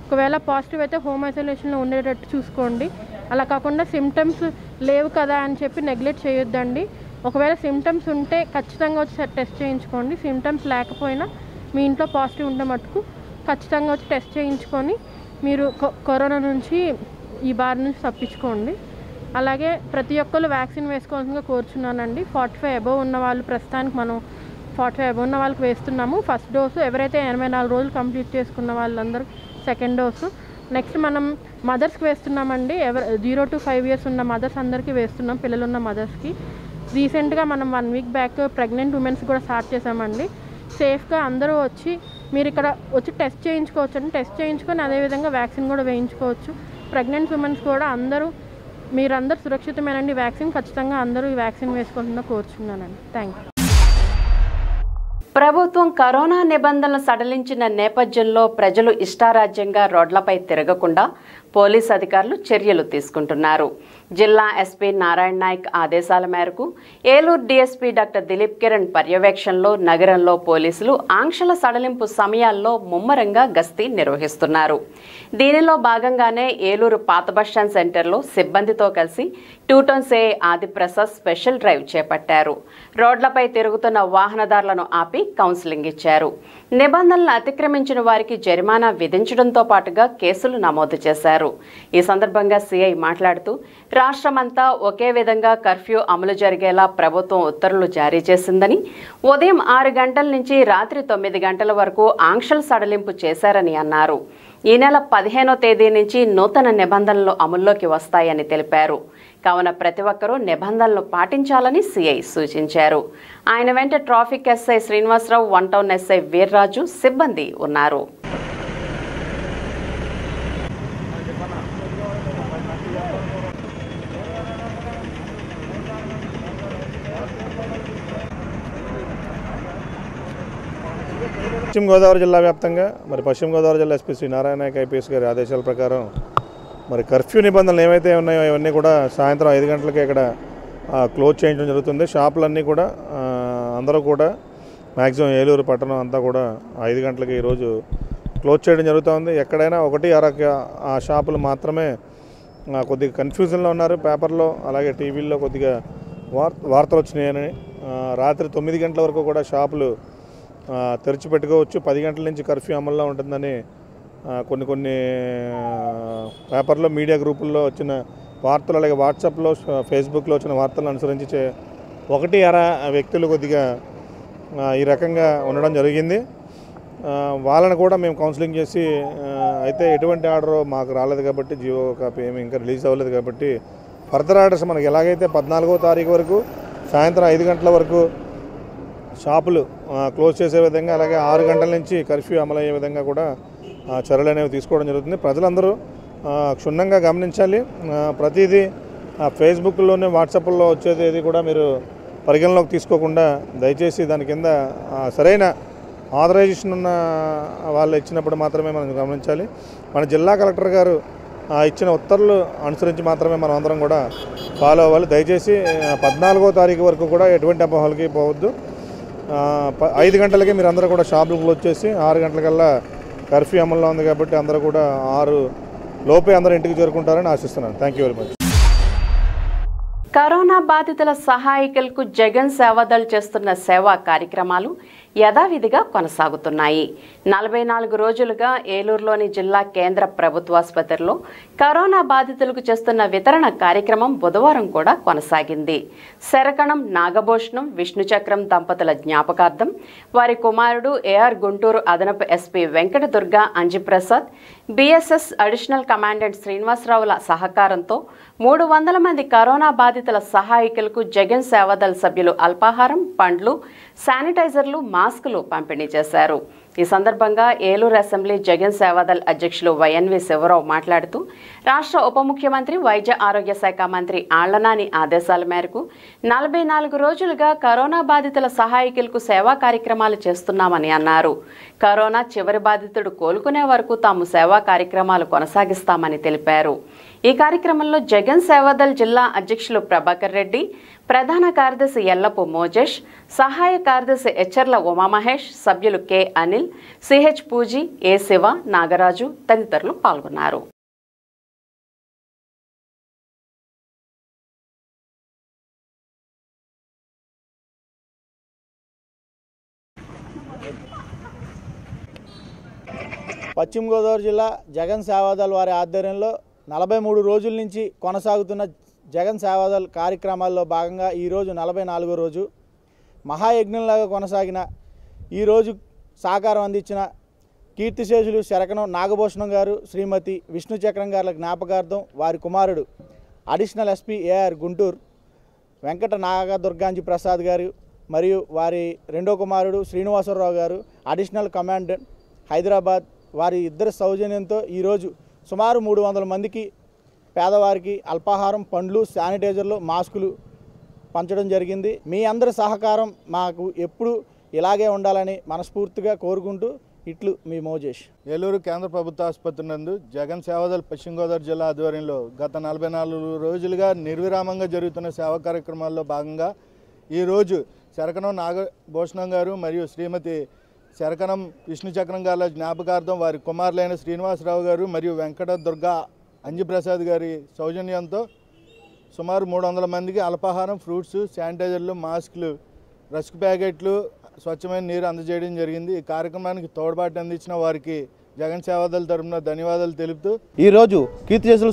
ఒకవేళ పాజిటివ్ అయితే హోమ్ ఐసోలేషన్లో ఉండేటట్టు చూసుకోండి. అలా కాకుండా సిమ్టమ్స్ లేవు కదా అని చెప్పి నెగ్లెక్ట్ చేయొద్దండి. ఒకవేళ సిమ్టమ్స్ ఉంటే ఖచ్చితంగా వచ్చి టెస్ట్ చేయించుకోండి. సిమ్టమ్స్ లేకపోయినా మీ ఇంట్లో పాజిటివ్ ఉంటే మటుకు ఖచ్చితంగా వచ్చి టెస్ట్ చేయించుకొని మీరు కొ- కరోనా నుంచి ఈ బారి నుంచి తప్పించుకోండి. అలాగే ప్రతి ఒక్కరు వ్యాక్సిన్ వేసుకోవాల్సిందిగా కోరుచున్నానండి. ఫార్టీ ఫైవ్ అబవ్ ఉన్న వాళ్ళు ప్రస్తుతానికి మనం ఫార్టీ ఫైవ్ అబవ్ ఉన్న వాళ్ళకి వేస్తున్నాము. ఫస్ట్ డోసు ఎవరైతే ఎనభై నాలుగు రోజులు కంప్లీట్ చేసుకున్న వాళ్ళందరూ సెకండ్ డోసు. నెక్స్ట్ మనం మదర్స్కి వేస్తున్నామండి. ఎవరు జీరో టు ఫైవ్ ఇయర్స్ ఉన్న మదర్స్ అందరికీ వేస్తున్నాం పిల్లలు ఉన్న మదర్స్కి. రీసెంట్గా మనం one week back pregnant womens కూడా స్టార్ట్ చేసామండి సేఫ్గా అందరూ వచ్చి మీరు ఇక్కడ వచ్చి టెస్ట్ చేయించుకోవచ్చు. అండి టెస్ట్ చేయించుకొని అదేవిధంగా వ్యాక్సిన్ కూడా వేయించుకోవచ్చు. ప్రెగ్నెంట్ ఉమెన్స్ కూడా అందరూ మీరందరూ సురక్షితమేనండి. వ్యాక్సిన్ ఖచ్చితంగా అందరూ ఈ వ్యాక్సిన్ వేసుకుంటుందో కోరుచున్నానండి. థ్యాంక్ యూ ప్రభుత్వం కరోనా నిబంధనలు సడలించిన నేపథ్యంలో ప్రజలు ఇష్టారాజ్యంగా రోడ్లపై తిరగకుండా పోలీస్ అధికారులు చర్యలు తీసుకుంటున్నారు. జిల్లా ఎస్పీ నారాయణ నాయక్ ఆదేశాల మేరకు ఏలూరు డీఎస్పీ డాక్టర్ దిలీప్ కిరణ్ పర్యవేక్షణలో నగరంలో పోలీసులు ఆంక్షల సడలింపు సమయాల్లో ముమ్మరంగా గస్తీ నిర్వహిస్తున్నారు. దీనిలో భాగంగానే ఏలూరు పాత బస్టాండ్ సెంటర్లో సిబ్బందితో కలిసి టూటన్ సే ఆదిప్రసాద్ స్పెషల్ డ్రైవ్ చేపట్టారు. రోడ్లపై తిరుగుతున్న వాహనదారులను ఆపి కౌన్సిలింగ్ ఇచ్చారు. నిబంధనలను అతిక్రమించిన వారికి జరిమానా విధించడంతో పాటుగా కేసులు నమోదు చేశారు. ఈ సందర్భంగా సీఐ మాట్లాడుతూ రాష్ట్రమంతా ఒకే విధంగా కర్ఫ్యూ అమలు జరిగేలా ప్రభుత్వం ఉత్తర్వులు జారీ చేసిందని ఉదయం ఆరు గంటల నుంచి రాత్రి తొమ్మిది గంటల వరకు ఆంక్షలు సడలింపు చేశారని అన్నారు. ఈ నెల పదిహేనో తేదీ నుంచి నూతన నిబంధనలు అమల్లోకి వస్తాయని తెలిపారు. కావున ప్రతి ఒక్కరూ నిబంధనలు పాటించాలని సీఐ సూచించారు. ఆయన వెంట traffic SI Srinivasarao one town SI Veerraju సిబ్బంది ఉన్నారు. పశ్చిమ గోదావరి జిల్లా వ్యాప్తంగా మరి పశ్చిమ గోదావరి జిల్లా ఎస్పీ శ్రీ నారాయణ ఐపీఎస్ గారి ఆదేశాల ప్రకారం మరి కర్ఫ్యూ నిబంధనలు ఏమైతే ఉన్నాయో ఇవన్నీ కూడా సాయంత్రం ఐదు గంటలకే ఇక్కడ క్లోజ్ చేయించడం జరుగుతుంది. షాపులన్నీ కూడా అందరూ కూడా మ్యాక్సిమం ఏలూరు పట్టణం అంతా కూడా ఐదు గంటలకి ఈరోజు క్లోజ్ చేయడం జరుగుతుంది ఎక్కడైనా ఒకటి అర ఆ షాపులు మాత్రమే కొద్దిగా కన్ఫ్యూజన్లో ఉన్నారు పేపర్లో అలాగే టీవీల్లో కొద్దిగా వార్ వార్తలు వచ్చినాయని రాత్రి తొమ్మిది గంటల వరకు కూడా షాపులు తెరిచిపెట్టుకోవచ్చు. తెరిచి పెట్టుకోవచ్చు పది గంటల నుంచి కర్ఫ్యూ అమల్లో ఉంటుందని కొన్ని కొన్ని పేపర్లో మీడియా గ్రూపుల్లో వచ్చిన వార్తలు అలాగే వాట్సాప్లో ఫేస్బుక్లో వచ్చిన వార్తలను అనుసరించి ఒకటి అర వ్యక్తులు కొద్దిగా ఈ రకంగా ఉండడం జరిగింది. వాళ్ళని కూడా మేము కౌన్సిలింగ్ చేసి అయితే ఎటువంటి ఆర్డర్ మాకు రాలేదు కాబట్టి జియో కాపీ ఏమి ఇంకా రిలీజ్ అవ్వలేదు కాబట్టి ఫర్దర్ ఆర్డర్స్ మనకి ఎలాగైతే పద్నాలుగో తారీఖు వరకు సాయంత్రం ఐదు గంటల వరకు షాపులు క్లోజ్ చేసే విధంగా అలాగే ఆరు గంటల నుంచి కర్ఫ్యూ అమలయ్యే విధంగా కూడా చర్యలు అనేవి తీసుకోవడం జరుగుతుంది. ప్రజలందరూ క్షుణ్ణంగా గమనించాలి. ప్రతిదీ ఆ, ఫేస్బుక్లోనే వాట్సాప్లో వచ్చేది ఏది కూడా మీరు పరిగణలోకి తీసుకోకుండా దయచేసి దాని కింద సరైన ఆథరైజేషన్ ఉన్న వాళ్ళు ఇచ్చినప్పుడు మాత్రమే మనం గమనించాలి. మన జిల్లా కలెక్టర్ గారు ఇచ్చిన ఉత్తర్వులు అనుసరించి మాత్రమే మనం అందరం కూడా ఫాలో అవ్వాలి. దయచేసి పద్నాలుగో తారీఖు వరకు కూడా ఎటువంటి అపోహలకి పోవద్దు. ప- ఐదు గంటలకి మీరు అందరూ కూడా షాపులు క్లోజ్ చేసి ఆరు గంటలకల్లా కర్ఫ్యూ అమల్లో ఉంది కాబట్టి అందరూ కూడా ఆరు లోపే అందరూ ఇంటికి చేరుకుంటారని ఆశిస్తున్నాను. Thank you very much corona బాధితుల సహాయకులకు జగన్ సేవాదళ్ చేస్తున్న సేవా కార్యక్రమాలు యథావిధిగా కొనసాగుతున్నాయి. నలభై నాలుగు రోజులుగా ఏలూరులోని జిల్లా కేంద్ర ప్రభుత్వాసుపత్రిలో కరోనా బాధితులకు చేస్తున్న వితరణ కార్యక్రమం బుధవారం కూడా కొనసాగింది. శరకణం నాగభూషణం విష్ణుచక్రం దంపతుల జ్ఞాపకార్థం వారి కుమారుడు ఏఆర్ గుంటూరు అదనపు SP Venkata Durga Anjiprasad BSS additional commandant శ్రీనివాసరావుల సహకారంతో మూడు వందల మంది కరోనా బాధితుల సహాయకులకు జగన్ సేవాదళ సభ్యులు అల్పాహారం పండ్లు శానిటైజర్లు మాస్కులు పంపిణీ చేశారు. ఈ సందర్భంగా ఏలూరు అసెంబ్లీ జగన్ సేవాదల్ అధ్యక్షులు వైఎన్వి శివరావు మాట్లాడుతూ రాష్ట్ర ఉప ముఖ్యమంత్రి వైద్య ఆరోగ్య శాఖ మంత్రి ఆళ్ళనాని ఆదేశాల మేరకు నలభై నాలుగు రోజులుగా కరోనా బాధితుల సహాయకులకు సేవా కార్యక్రమాలు చేస్తున్నామని అన్నారు. కరోనా చివరి బాధితుడు కోలుకునే వరకు తాము సేవా కార్యక్రమాలు కొనసాగిస్తామని తెలిపారు. ఈ కార్యక్రమంలో జగన్ సేవాదల్ జిల్లా అధ్యక్షులు ప్రభాకర్ రెడ్డి ప్రధాన కార్యదర్శి ఎల్లపు మోజేష్ సహాయ కార్యదర్శి హెచ్చర్ల ఉమామహేష్ సభ్యులు K Anil CH Pooji A Siva Nagaraju తదితరులు పాల్గొన్నారు. పశ్చిమ గోదావరి జిల్లా జగన్ సేవాదల్ వారి ఆధ్వర్యంలో నలభై మూడు రోజుల నుంచి కొనసాగుతున్న జగన్ సేవాదల్ కార్యక్రమాల్లో భాగంగా ఈరోజు నలభై నాలుగో రోజు మహాయజ్ఞంలాగా కొనసాగిన ఈరోజు సహకారం అందించిన కీర్తిశేషులు శరకనం నాగభూషణం గారు శ్రీమతి విష్ణు చక్రం గారుల జ్ఞాపకార్థం వారి కుమారుడు additional SP AR Guntur Venkata Nagadurganji Prasad garu మరియు వారి రెండో కుమారుడు శ్రీనివాసరావు గారు అడిషనల్ కమాండెంట్ హైదరాబాద్ వారి ఇద్దరి సౌజన్యంతో ఈరోజు సుమారు మూడు వందల మందికి పేదవారికి అల్పాహారం పండ్లు శానిటైజర్లు మాస్కులు పంచడం జరిగింది. మీ అందరి సహకారం మాకు ఎప్పుడు ఇలాగే ఉండాలని మనస్ఫూర్తిగా కోరుకుంటూ ఇట్లు మీ మోజేష్. ఏలూరు కేంద్ర ప్రభుత్వ ఆసుపత్రి నందు జగన్ సేవదల్ పశ్చిమ గోదావరి జిల్లా ఆధ్వర్యంలో గత నలభై నాలుగు రోజులుగా నిర్విరామంగా జరుగుతున్న సేవా కార్యక్రమాల్లో భాగంగా ఈరోజు శరకనం నాగభూషణం గారు మరియు శ్రీమతి శరకనం విష్ణు చక్రం గారి జ్ఞాపకార్థం వారి కుమారులైన శ్రీనివాసరావు గారు మరియు వెంకట దుర్గా అంజిప్రసాద్ గారి సౌజన్యంతో సుమారు మూడు వందల మందికి అల్పాహారం ఫ్రూట్స్ శానిటైజర్లు మాస్కులు రస్క్ ప్యాకెట్లు స్వచ్ఛమైన నీరు అందజేయడం జరిగింది. ఈ కార్యక్రమానికి తోడ్పాటు అందించిన వారికి జగన్ సేవాదాల తరపున ధన్యవాదాలు తెలుపుతూ ఈరోజు కీర్తిశేషులు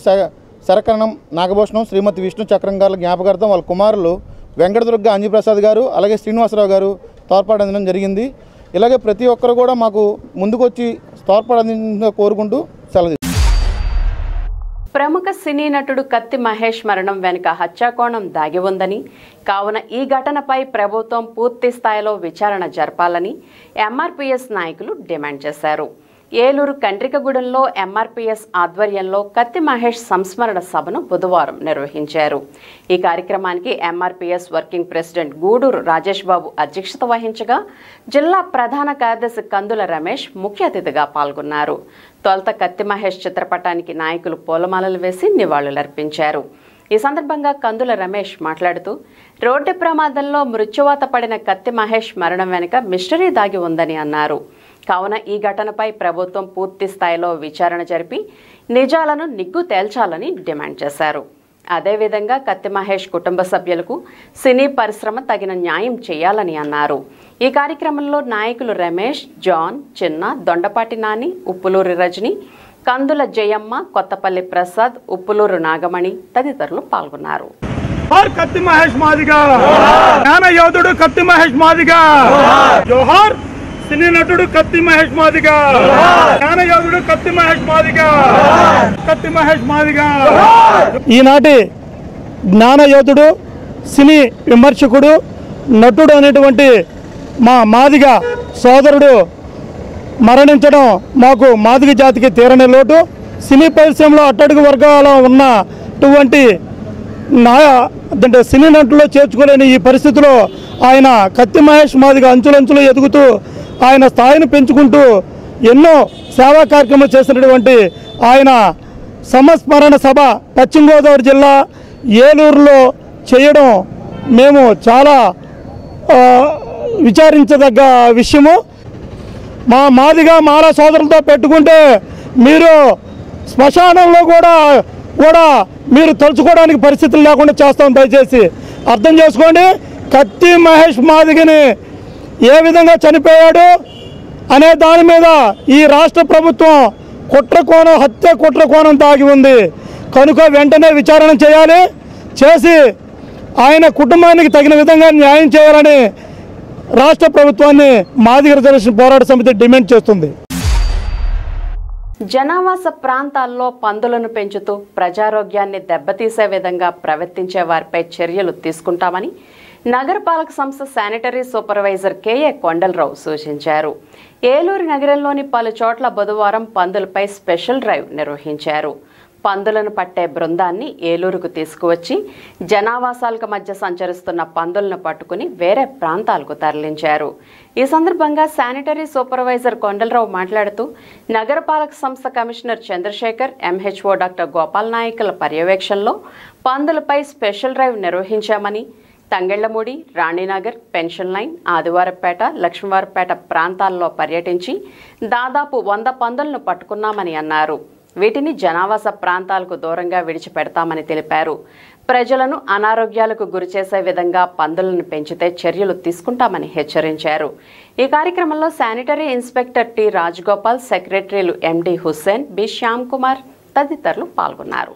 శరకరణం నాగభూషణం శ్రీమతి విష్ణు చక్రం గారి జ్ఞాపకార్థం వాళ్ళ కుమారులు వెంకటదుర్గ అంజిప్రసాద్ గారు అలాగే శ్రీనివాసరావు గారు తోడ్పాటు అందించడం జరిగింది. ఇలాగే ప్రతి ఒక్కరు కూడా మాకు ముందుకొచ్చి తోడ్పాటు అందించిన కోరుకుంటూ సెలవు ప్రముఖ సినీ నటుడు కత్తి మహేష్ మరణం వెనుక హత్యాకోణం దాగి ఉందని కావున ఈ ఘటనపై ప్రభుత్వం పూర్తి స్థాయిలో విచారణ జరపాలని ఎంఆర్పీఎస్ నాయకులు డిమాండ్ చేశారు. ఏలూరు కండ్రికగూడెంలో ఎంఆర్పీఎస్ ఆధ్వర్యంలో కత్తి మహేష్ సంస్మరణ సభను బుధవారం నిర్వహించారు. ఈ కార్యక్రమానికి MRPS working president Gudur Rajesh Babu అధ్యక్షత వహించగా జిల్లా ప్రధాన కార్యదర్శి కందుల రమేష్ ముఖ్య అతిథిగా పాల్గొన్నారు. తొలుత కత్తి మహేష్ చిత్రపటానికి నాయకులు పూలమాలలు వేసి నివాళులర్పించారు. ఈ సందర్భంగా కందుల రమేష్ మాట్లాడుతూ రోడ్డు ప్రమాదంలో మృత్యువాత పడిన కత్తి మహేష్ మరణం వెనుక మిస్టరీ దాగి ఉందని అన్నారు. కావున ఈ ఘటనపై ప్రభుత్వం పూర్తి స్థాయిలో విచారణ జరిపి నిజాలను నిగ్గు తేల్చాలని డిమాండ్ చేశారు. అదేవిధంగా కత్తి మహేష్ కుటుంబ సభ్యులకు సినీ పరిశ్రమ తగిన న్యాయం చేయాలని అన్నారు. ఈ కార్యక్రమంలో నాయకులు రమేష్ జాన్ చిన్న దొండపాటి నాని ఉప్పులూరి రజని కందుల జయమ్మ కొత్తపల్లి ప్రసాద్ ఉప్పులూరు నాగమణి తదితరులు పాల్గొన్నారు. జోహార్ కత్తి మహేష్ మాదిగా. జ్ఞాన యోధుడు కత్తి మహేష్ మాదిగా. జోహార్ సినీ నటుడు కత్తి మహేష్ మాదిగా. జ్ఞానయోగుడు కత్తి మహేష్ మాదిగా. కత్తి మహేష్ మాదిగా. ఈనాటి జ్ఞానయోధుడు సినీ విమర్శకుడు నటుడు అనేటువంటి మా మాదిగ సోదరుడు మరణించడం మాకు మాదిగ జాతికి తీరని లోటు. సినీ పరిశ్రమలో అట్టడుగు వర్గాల్లో ఉన్నటువంటి నా అంటే సినీ నటులో చేర్చుకోలేని ఈ పరిస్థితిలో ఆయన కత్తి మహేష్ మాదిగ అంచులంచులు ఎదుగుతూ ఆయన స్థాయిని పెంచుకుంటూ ఎన్నో సేవా కార్యక్రమాలు చేసినటువంటి ఆయన సంస్మరణ సభ పశ్చిమ గోదావరి జిల్లా ఏలూరులో చేయడం మేము చాలా విచారించదగ్గ విషయము. మా మాదిగా మాల సోదరులతో పెట్టుకుంటే మీరు శ్మశానంలో కూడా కూడా మీరు తలుచుకోవడానికి పరిస్థితులు లేకుండా చేస్తాం దయచేసి. అర్థం చేసుకోండి. కత్తి మహేష్ మాదిగని ఏ విధంగా చనిపోయాడు అనే దాని మీద ఈ రాష్ట్ర ప్రభుత్వం కుట్ర కోణం హత్య కుట్ర కోణం దాగి ఉంది. కనుక వెంటనే విచారణ చేయాలి. చేసి ఆయన కుటుంబానికి తగిన విధంగా న్యాయం చేయాలని రాష్ట్ర ప్రభుత్వాన్ని మాదిగ రిజర్వేషన్ పోరాట సమితి డిమాండ్ చేస్తుంది. జనావాస ప్రాంతాల్లో పందులను పెంచుతూ ప్రజారోగ్యాన్ని దెబ్బతీసే విధంగా ప్రవర్తించే వారిపై చర్యలు తీసుకుంటామని నగరపాలక సంస్థ శానిటరీ సూపర్వైజర్ కేఏ కొండలరావు సూచించారు. ఏలూరు నగరంలోని పలు చోట్ల బుధవారం పందులపై స్పెషల్ డ్రైవ్ నిర్వహించారు. పందులను పట్టే బృందాన్ని ఏలూరుకు తీసుకువచ్చి జనావాసాలకు మధ్య సంచరిస్తున్న పందులను పట్టుకుని వేరే ప్రాంతాలకు తరలించారు. ఈ సందర్భంగా శానిటరీ సూపర్వైజర్ కొండలరావు మాట్లాడుతూ నగరపాలక సంస్థ commissioner Chandrasekhar MHO doctor Gopal నాయకుల పర్యవేక్షణలో పందులపై స్పెషల్ డ్రైవ్ నిర్వహించామని తంగెళ్ళమూడి రాణినగర్ పెన్షన్ లైన్ ఆదివారపేట లక్ష్మీవారపేట ప్రాంతాల్లో పర్యటించి దాదాపు వంద పందులను పట్టుకున్నామని అన్నారు. వీటిని జనావాస ప్రాంతాలకు దూరంగా విడిచిపెడతామని తెలిపారు. ప్రజలను అనారోగ్యాలకు గురిచేసే విధంగా పందులను పెంచితే చర్యలు తీసుకుంటామని హెచ్చరించారు. ఈ కార్యక్రమంలో శానిటరీ ఇన్స్పెక్టర్ టి. రాజగోపాల్ సెక్రటరీలు ఎండి హుస్సేన్ బి. శ్యామ్ కుమార్ తదితరులు పాల్గొన్నారు.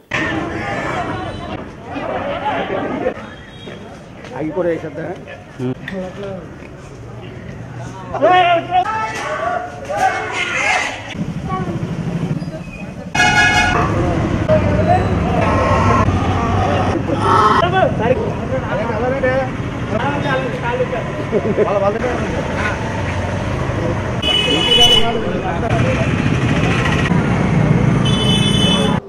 అవి కూడా వేసేద్దా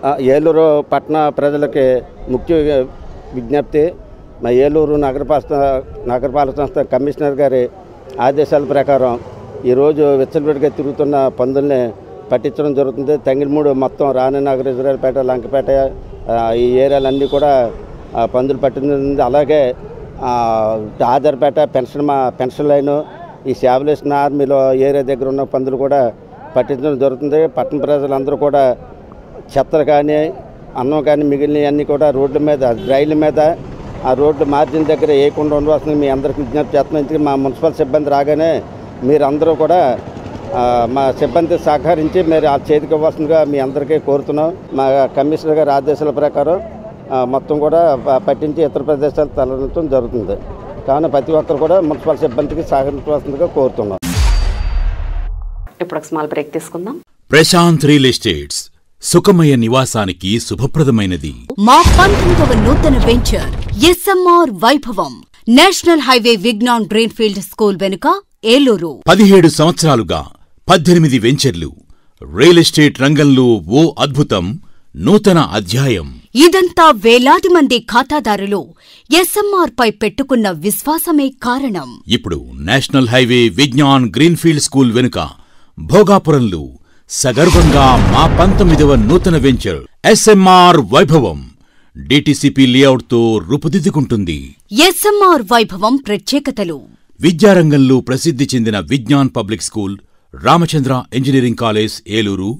ఆ, ఏలూరు పట్టణ ప్రజలకి ముఖ్య విజ్ఞప్తి మా ఏలూరు నగరపాలక నగరపాలక సంస్థ కమిషనర్ గారి ఆదేశాల ప్రకారం ఈరోజు విచ్చలవిడిగా తిరుగుతున్న పందుల్ని పట్టించడం జరుగుతుంది. తంగిలమూడు మొత్తం రాణినగర్ ఇజ్రాయల్పేట లంకపేట ఈ ఏరియాలన్నీ కూడా పందులు పట్టింది అలాగే ఆధార్పేట పెన్షన్ మా పెన్షన్ లైను ఈ శాబులేషన్ ఆర్మీలో ఏరియా దగ్గర ఉన్న పందులు కూడా పట్టించడం జరుగుతుంది. పట్టణ ప్రజలందరూ కూడా చెత్తలు కానీ అన్నం కానీ మిగిలినవన్నీ కూడా రోడ్ల మీద రైళ్ళ మీద ఆ రోడ్డు మార్జిన్ దగ్గర వేయకుండా ఉండవలసింది మీ అందరికి విజ్ఞప్తి చేస్తున్నాం. ఇంతకీ మా మున్సిపల్ సిబ్బంది రాగానే మీరందరూ కూడా ఆ, మా సిబ్బంది సహకరించి మీరు ఆ చేతికి ఇవ్వాల్సిందిగా మీ అందరికీ కోరుతున్నాం. మా కమిషనర్ గారి ఆదేశాల ప్రకారం మొత్తం కూడా పట్టించి ఇతర ప్రదేశాలు తరలించడం జరుగుతుంది. కావున ప్రతి ఒక్కరు కూడా మున్సిపల్ సిబ్బందికి సహకరించవలసిందిగా కోరుతున్నాం. ఇప్పుడు ఒక స్మాల్ బ్రేక్ తీసుకుందాం. ప్రశాంత్ రియల్ ఎస్టేట్స్ సుఖమయ నివాసానికి శుభప్రదమైనది. మా పంతొమ్మిదవ నూతన venture SMR Vaibhavam. National highway Vignan greenfield school వెనుక ఏలూరు. పదిహేడు సంవత్సరాలుగా పద్దెనిమిది వెంచర్లు. రియల్ ఎస్టేట్ రంగంలో ఓ అద్భుతం నూతన అధ్యాయం. ఇదంతా వేలాది మంది ఖాతాదారులు ఎస్ఎంఆర్ పై పెట్టుకున్న విశ్వాసమే కారణం. ఇప్పుడు national highway Vignan greenfield school వెనుక భోగాపురంలో సగర్వంగా మా పంతొమ్మిదవ నూతన వెంచర్ ఎస్ఎంఆర్ వైభవం. డిటిసిపి లేఅవుట్తో రూపుదిద్దుకుంటుంది. ఎస్ఎంఆర్ వైభవం ప్రత్యేకతలు. విద్యారంగంలో ప్రసిద్ధి చెందిన Vignan public school Ramachandra engineering college Eluru.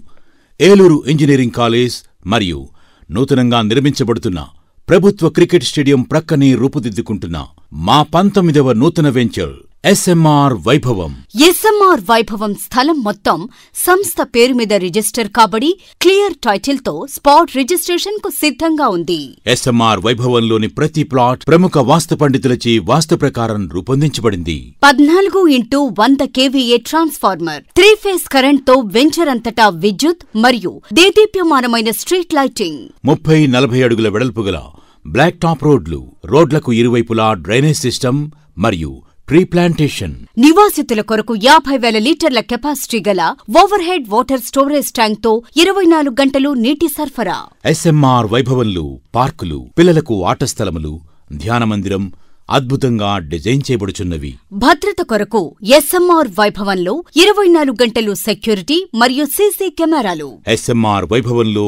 Eluru engineering college మరియు నూతనంగా నిర్మించబడుతున్న ప్రభుత్వ క్రికెట్ స్టేడియం ప్రక్కనే రూపుదిద్దుకుంటున్న మా పంతొమ్మిదవ నూతన వెంచర్. ఎస్ఎంఆర్ వైభవం ఎస్ఎంఆర్ వైభవం స్థలం మొత్తం సంస్థ పేరు మీద రిజిస్టర్ కాబడి క్లియర్ టైటిల్తో స్పాట్ రిజిస్ట్రేషన్కు సిద్ధంగా ఉంది. ఎస్ఎంఆర్ వైభవంలోని ప్రతి ప్లాట్ ప్రముఖ వాస్తు పండితులచే వాస్తు ప్రకారం రూపొందించబడింది. పద్నాలుగు ఇంటూ వంద కేవీఏ ట్రాన్స్ఫార్మర్ త్రీ ఫేస్ కరెంట్తో వెంచర్ అంతటా విద్యుత్ మరియు దేదీప్యమానమైన స్ట్రీట్ లైటింగ్. ముప్పై నలభై అడుగుల వెడల్పు గల బ్లాక్ టాప్ రోడ్లు రోడ్లకు ఇరువైపులా డ్రైనేజ్ సిస్టమ్ మరియు ట్రీ ప్లాంటేషన్ నివాసితుల కొరకు యాభై వేల లీటర్ల కెపాసిటీ గల ఓవర్ హెడ్ వాటర్ స్టోరేజ్ ట్యాంక్తో ఇరవై నాలుగు గంటలు నీటి సరఫరా. ఎస్ఎంఆర్ వైభవంలో పార్కులు పిల్లలకు ఆట స్థలములు ధ్యాన మందిరం అద్భుతంగా డిజైన్ చేయబడుచున్నవి. భద్రత కొరకు ఎస్ఎంఆర్ వైభవంలో ఇరవై నాలుగు గంటలు సెక్యూరిటీ మరియు సీసీ కెమెరాలు. ఎస్ఎంఆర్ వైభవంలో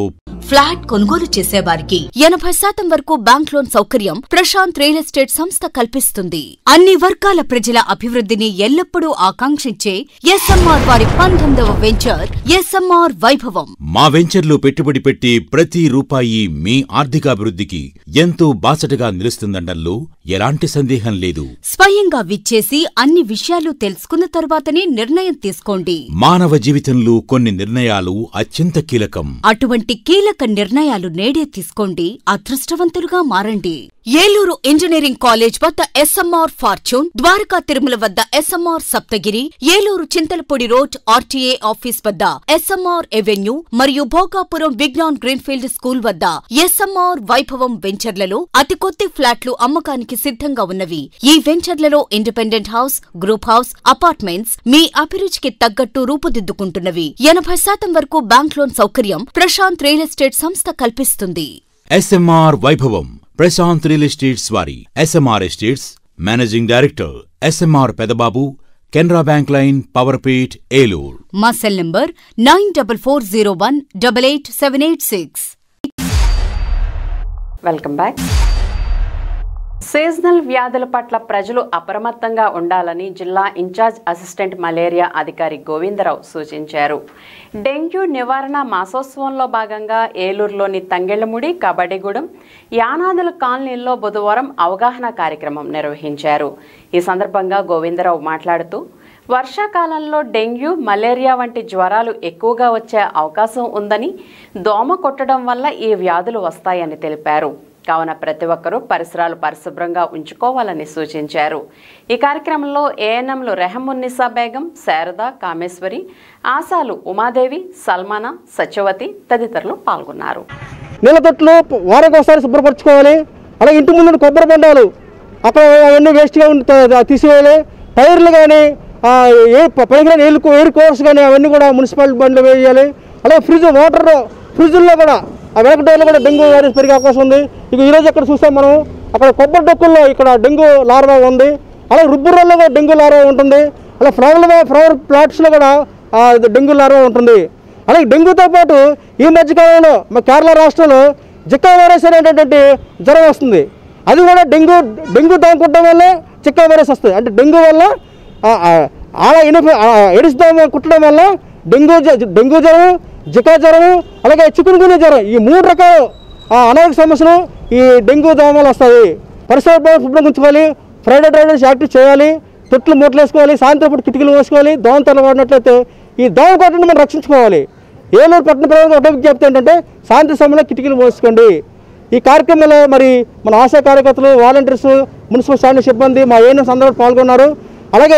ఫ్లాట్ కొనుగోలు చేసేవారికి. ఎనభై శాతం వరకు బ్యాంక్ లోన్ సౌకర్యం ప్రశాంత్ రియల్ ఎస్టేట్ సంస్థ కల్పిస్తుంది. అన్ని వర్గాల ప్రజల అభివృద్ధిని ఎల్లప్పుడూ ఆకాంక్షించే ఎస్ఎంఆర్ వారి పంతొమ్మిదవ వెంచర్ ఎస్ఎంఆర్ వైభవం. మా వెంచర్లో పెట్టుబడి పెట్టి ప్రతి రూపాయి మీ ఆర్థికాభివృద్ధికి ఎంతో బాసటగా నిలుస్తుందనడంలో ఎలాంటి సందేహం లేదు. స్వయంగా విచ్చేసి అన్ని విషయాలు తెలుసుకున్న తర్వాతనే నిర్ణయం తీసుకోండి. మానవ జీవితంలో కొన్ని నిర్ణయాలు అత్యంత కీలకం. అటువంటి కీలక నిర్ణయాలు నేడే తీసుకోండి. అదృష్టవంతులుగా మారండి. ఏలూరు ఇంజనీరింగ్ కాలేజ్ వద్ద ఎస్ఎంఆర్ ఫార్చ్యూన్ ద్వారకా తిరుమల వద్ద SMR Saptagiri Eluru Chintalapudi road RTA office వద్ద ఎస్ఎంఆర్ ఎవెన్యూ మరియు భోగాపురం విజ్ఞాన్ గ్రీన్ఫీల్డ్ స్కూల్ వద్ద ఎస్ఎంఆర్ వైభవం వెంచర్లలో అతి కొద్ది ఫ్లాట్లు అమ్మకానికి సిద్ధంగా ఉన్నవి. ఈ వెంచర్లలో independent house group house apartments మీ అభిరుచికి తగ్గట్టు రూపుదిద్దుకుంటున్నవి. ఎనభై శాతం వరకు బ్యాంక్ లోన్ సౌకర్యం ప్రశాంత్ రియల్ ఎస్టేట్ సంస్థ కల్పిస్తుంది. SMR Vaibhavam Prashanth real estates వారి SMR estates managing director SMR Pedababu Canara bank line Powerpet Eluru. మా cell number nine double four zero one double eight seven eight six. Welcome back seasonal వ్యాధుల పట్ల ప్రజలు అప్రమత్తంగా ఉండాలని జిల్లా incharge assistant malaria అధికారి గోవిందరావు సూచించారు. డెంగ్యూ నివారణ మాసోత్సవంలో భాగంగా ఏలూరులోని తంగెళ్ళముడి కబడ్డీగూడెం యానాదుల కాలనీల్లో బుధవారం అవగాహన కార్యక్రమం నిర్వహించారు. ఈ సందర్భంగా గోవిందరావు మాట్లాడుతూ వర్షాకాలంలో డెంగ్యూ మలేరియా వంటి జ్వరాలు ఎక్కువగా వచ్చే అవకాశం ఉందని దోమ కొట్టడం వల్ల ఈ వ్యాధులు వస్తాయని తెలిపారు. కావున ప్రతి ఒక్కరూ పరిసరాలు పరిశుభ్రంగా ఉంచుకోవాలని సూచించారు. ఈ కార్యక్రమంలో ఏఎన్ఎంలు రెహమున్నిసా బేగం శారద కామేశ్వరి ఆశాలు ఉమాదేవి సల్మానా సత్యవతి తదితరులు పాల్గొన్నారు. నీళ్ళ తొట్లు వారానికి ఒకసారి శుభ్రపరచుకోవాలి. అలాగే ఇంటి ముందు కొబ్బరి బండాలు అక్కడ అవన్నీ వేస్ట్గా ఉండి తీసివేయాలి టైర్లు కానీ ఏ పైన ఎయిర్ ఎయిర్ కోర్స్ కానీ అవన్నీ కూడా మున్సిపాలిటీ బండ్లు వేయాలి. అలాగే ఫ్రిడ్జ్ వాటర్ ఫ్రిడ్జుల్లో కూడా ఆ వెనక డోర్లో కూడా డెంగ్యూ వైరస్ పెరిగే అవకాశం ఉంది. ఇక ఈరోజు ఇక్కడ చూస్తాం మనం అక్కడ కొబ్బరి డొక్కుల్లో ఇక్కడ డెంగ్యూ లార్వా ఉంది. అలాగే రుబ్బురల్లో కూడా డెంగ్యూ లార్వా ఉంటుంది. అలా ఫ్లవర్ ఫ్లవర్ ప్లాట్స్లో కూడా డెంగ్యూ లార్వా ఉంటుంది. అలాగే డెంగ్యూతో పాటు ఈ మధ్యకాలంలో మా కేరళ రాష్ట్రంలో జిక్కా వైరస్ అనేటటువంటి జ్వరం వస్తుంది. అది కూడా డెంగ్యూ డెంగ్యూ దోమ కుట్టడం వల్ల చిక్కా వైరస్ వస్తుంది. అంటే డెంగ్యూ వల్ల ఆ, ఆ, ఎడిస్ కుట్టడం వల్ల డెంగ్యూ డెంగ్యూ జ్వరం జికా జ్వరము అలాగే చికునుగుని జ్వరం. ఈ మూడు రకాల ఆ, అనారోగ్య సమస్యలు ఈ డెంగ్యూ దోమలు వస్తాయి. పరిసర శుభ్రం ఉంచుకోవాలి. ఫ్రైడే డ్రైవర్స్ యాక్టివ్ చేయాలి. తొట్లు మూటలు వేసుకోవాలి. సాయంత్రం పూట కిటికీలు వేసుకోవాలి దోమ తెల్లబడినట్లయితే ఈ దోమ కొట్టని మనం రక్షించుకోవాలి. ఏలూరు పట్టణ ప్రజలకు ఒక విజ్ఞప్తి ఏంటంటే సాయంత్రం సమయంలో కిటికీలు మోసుకోండి. ఈ కార్యక్రమంలో మరి మన ఆశా కార్యకర్తలు వాలంటీర్స్ మున్సిపల్ శానిటరీ సిబ్బంది మా ఏఎన్ఎస్ అందరూ పాల్గొన్నారు. అలాగే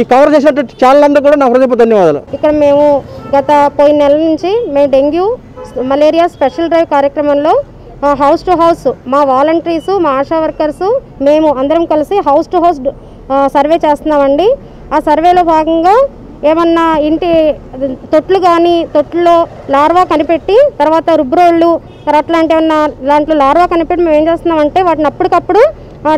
ఈ కవర్ చేసినటువంటి ఛానల్ అందరూ కూడా నా హృదయపు ధన్యవాదాలు. ఇక్కడ మేము గత పోయిన నెల నుంచి మేము డెంగ్యూ మలేరియా స్పెషల్ డ్రైవ్ కార్యక్రమంలో హౌస్ టు హౌస్ మా వాలంటీర్స్ మా ఆశా వర్కర్స్ మేము అందరం కలిసి హౌస్ టు హౌస్ సర్వే చేస్తున్నామండి. ఆ సర్వేలో భాగంగా ఏమన్నా ఇంటి తొట్లు కానీ తొట్లో లార్వా కనిపెట్టి తర్వాత రుబ్రోళ్ళు తర్వాత అట్లాంటి ఏమన్నా దాంట్లో లార్వా కనిపెట్టి మేము ఏం చేస్తున్నామంటే వాటిని అప్పటికప్పుడు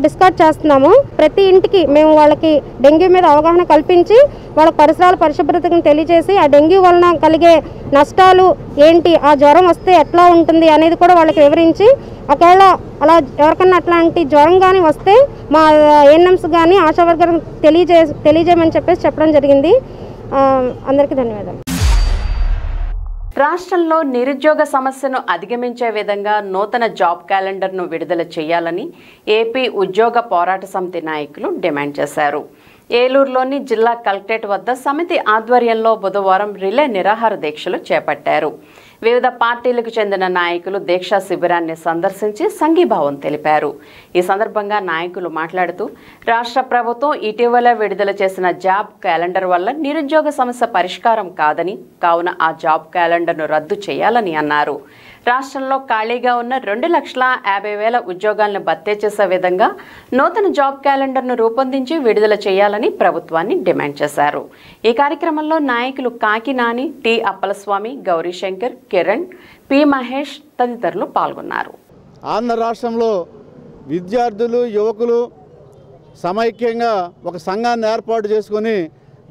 డిస్కార్డ్ చేస్తున్నాము. ప్రతి ఇంటికి మేము వాళ్ళకి డెంగ్యూ మీద అవగాహన కల్పించి వాళ్ళ పరిసరాల పరిశుభ్రతను తెలియజేసి ఆ డెంగ్యూ వలన కలిగే నష్టాలు ఏంటి ఆ జ్వరం వస్తే ఎట్లా ఉంటుంది అనేది కూడా వాళ్ళకి వివరించి ఒకవేళ అలా ఎవరికన్నా అట్లాంటి జ్వరం కానీ వస్తే మా ఏఎన్ఎంస్ కానీ ఆశా వర్కర్ తెలియజే తెలియజేయమని చెప్పేసి చెప్పడం జరిగింది. అందరికీ ధన్యవాదాలు. రాష్ట్రంలో నిరుద్యోగ సమస్యను అధిగమించే విధంగా నూతన జాబ్ క్యాలెండర్ను విడుదల చేయాలని ఏపీ ఉద్యోగ పోరాట సమితి నాయకులు డిమాండ్ చేశారు. ఏలూరులోని జిల్లా కలెక్టరేట్ వద్ద సమితి ఆధ్వర్యంలో బుధవారం రిలే నిరాహార దీక్షలు చేపట్టారు. వివిధ పార్టీలకు చెందిన నాయకులు దీక్షా శిబిరాన్ని సందర్శించి సంఘీభావం తెలిపారు. ఈ సందర్భంగా నాయకులు మాట్లాడుతూ రాష్ట్ర ప్రభుత్వం ఇటీవల విడుదల చేసిన జాబ్ క్యాలెండర్ వల్ల నిరుద్యోగ సమస్య పరిష్కారం కాదని కావున ఆ జాబ్ క్యాలెండర్ను రద్దు చేయాలని అన్నారు. రాష్ట్రంలో ఖాళీగా ఉన్న రెండు లక్షల యాభై వేల ఉద్యోగాలను భర్తీ చేసే విధంగా నూతన జాబ్ క్యాలెండర్ను రూపొందించి విడుదల చేయాలని ప్రభుత్వాన్ని డిమాండ్ చేశారు. ఈ కార్యక్రమంలో నాయకులు కాకినాని టి అప్పలస్వామి గౌరీశంకర్ కిరణ్ పి మహేష్ తదితరులు పాల్గొన్నారు. ఆంధ్ర రాష్ట్రంలో విద్యార్థులు యువకులు సమైక్యంగా ఒక సంఘాన్ని ఏర్పాటు చేసుకొని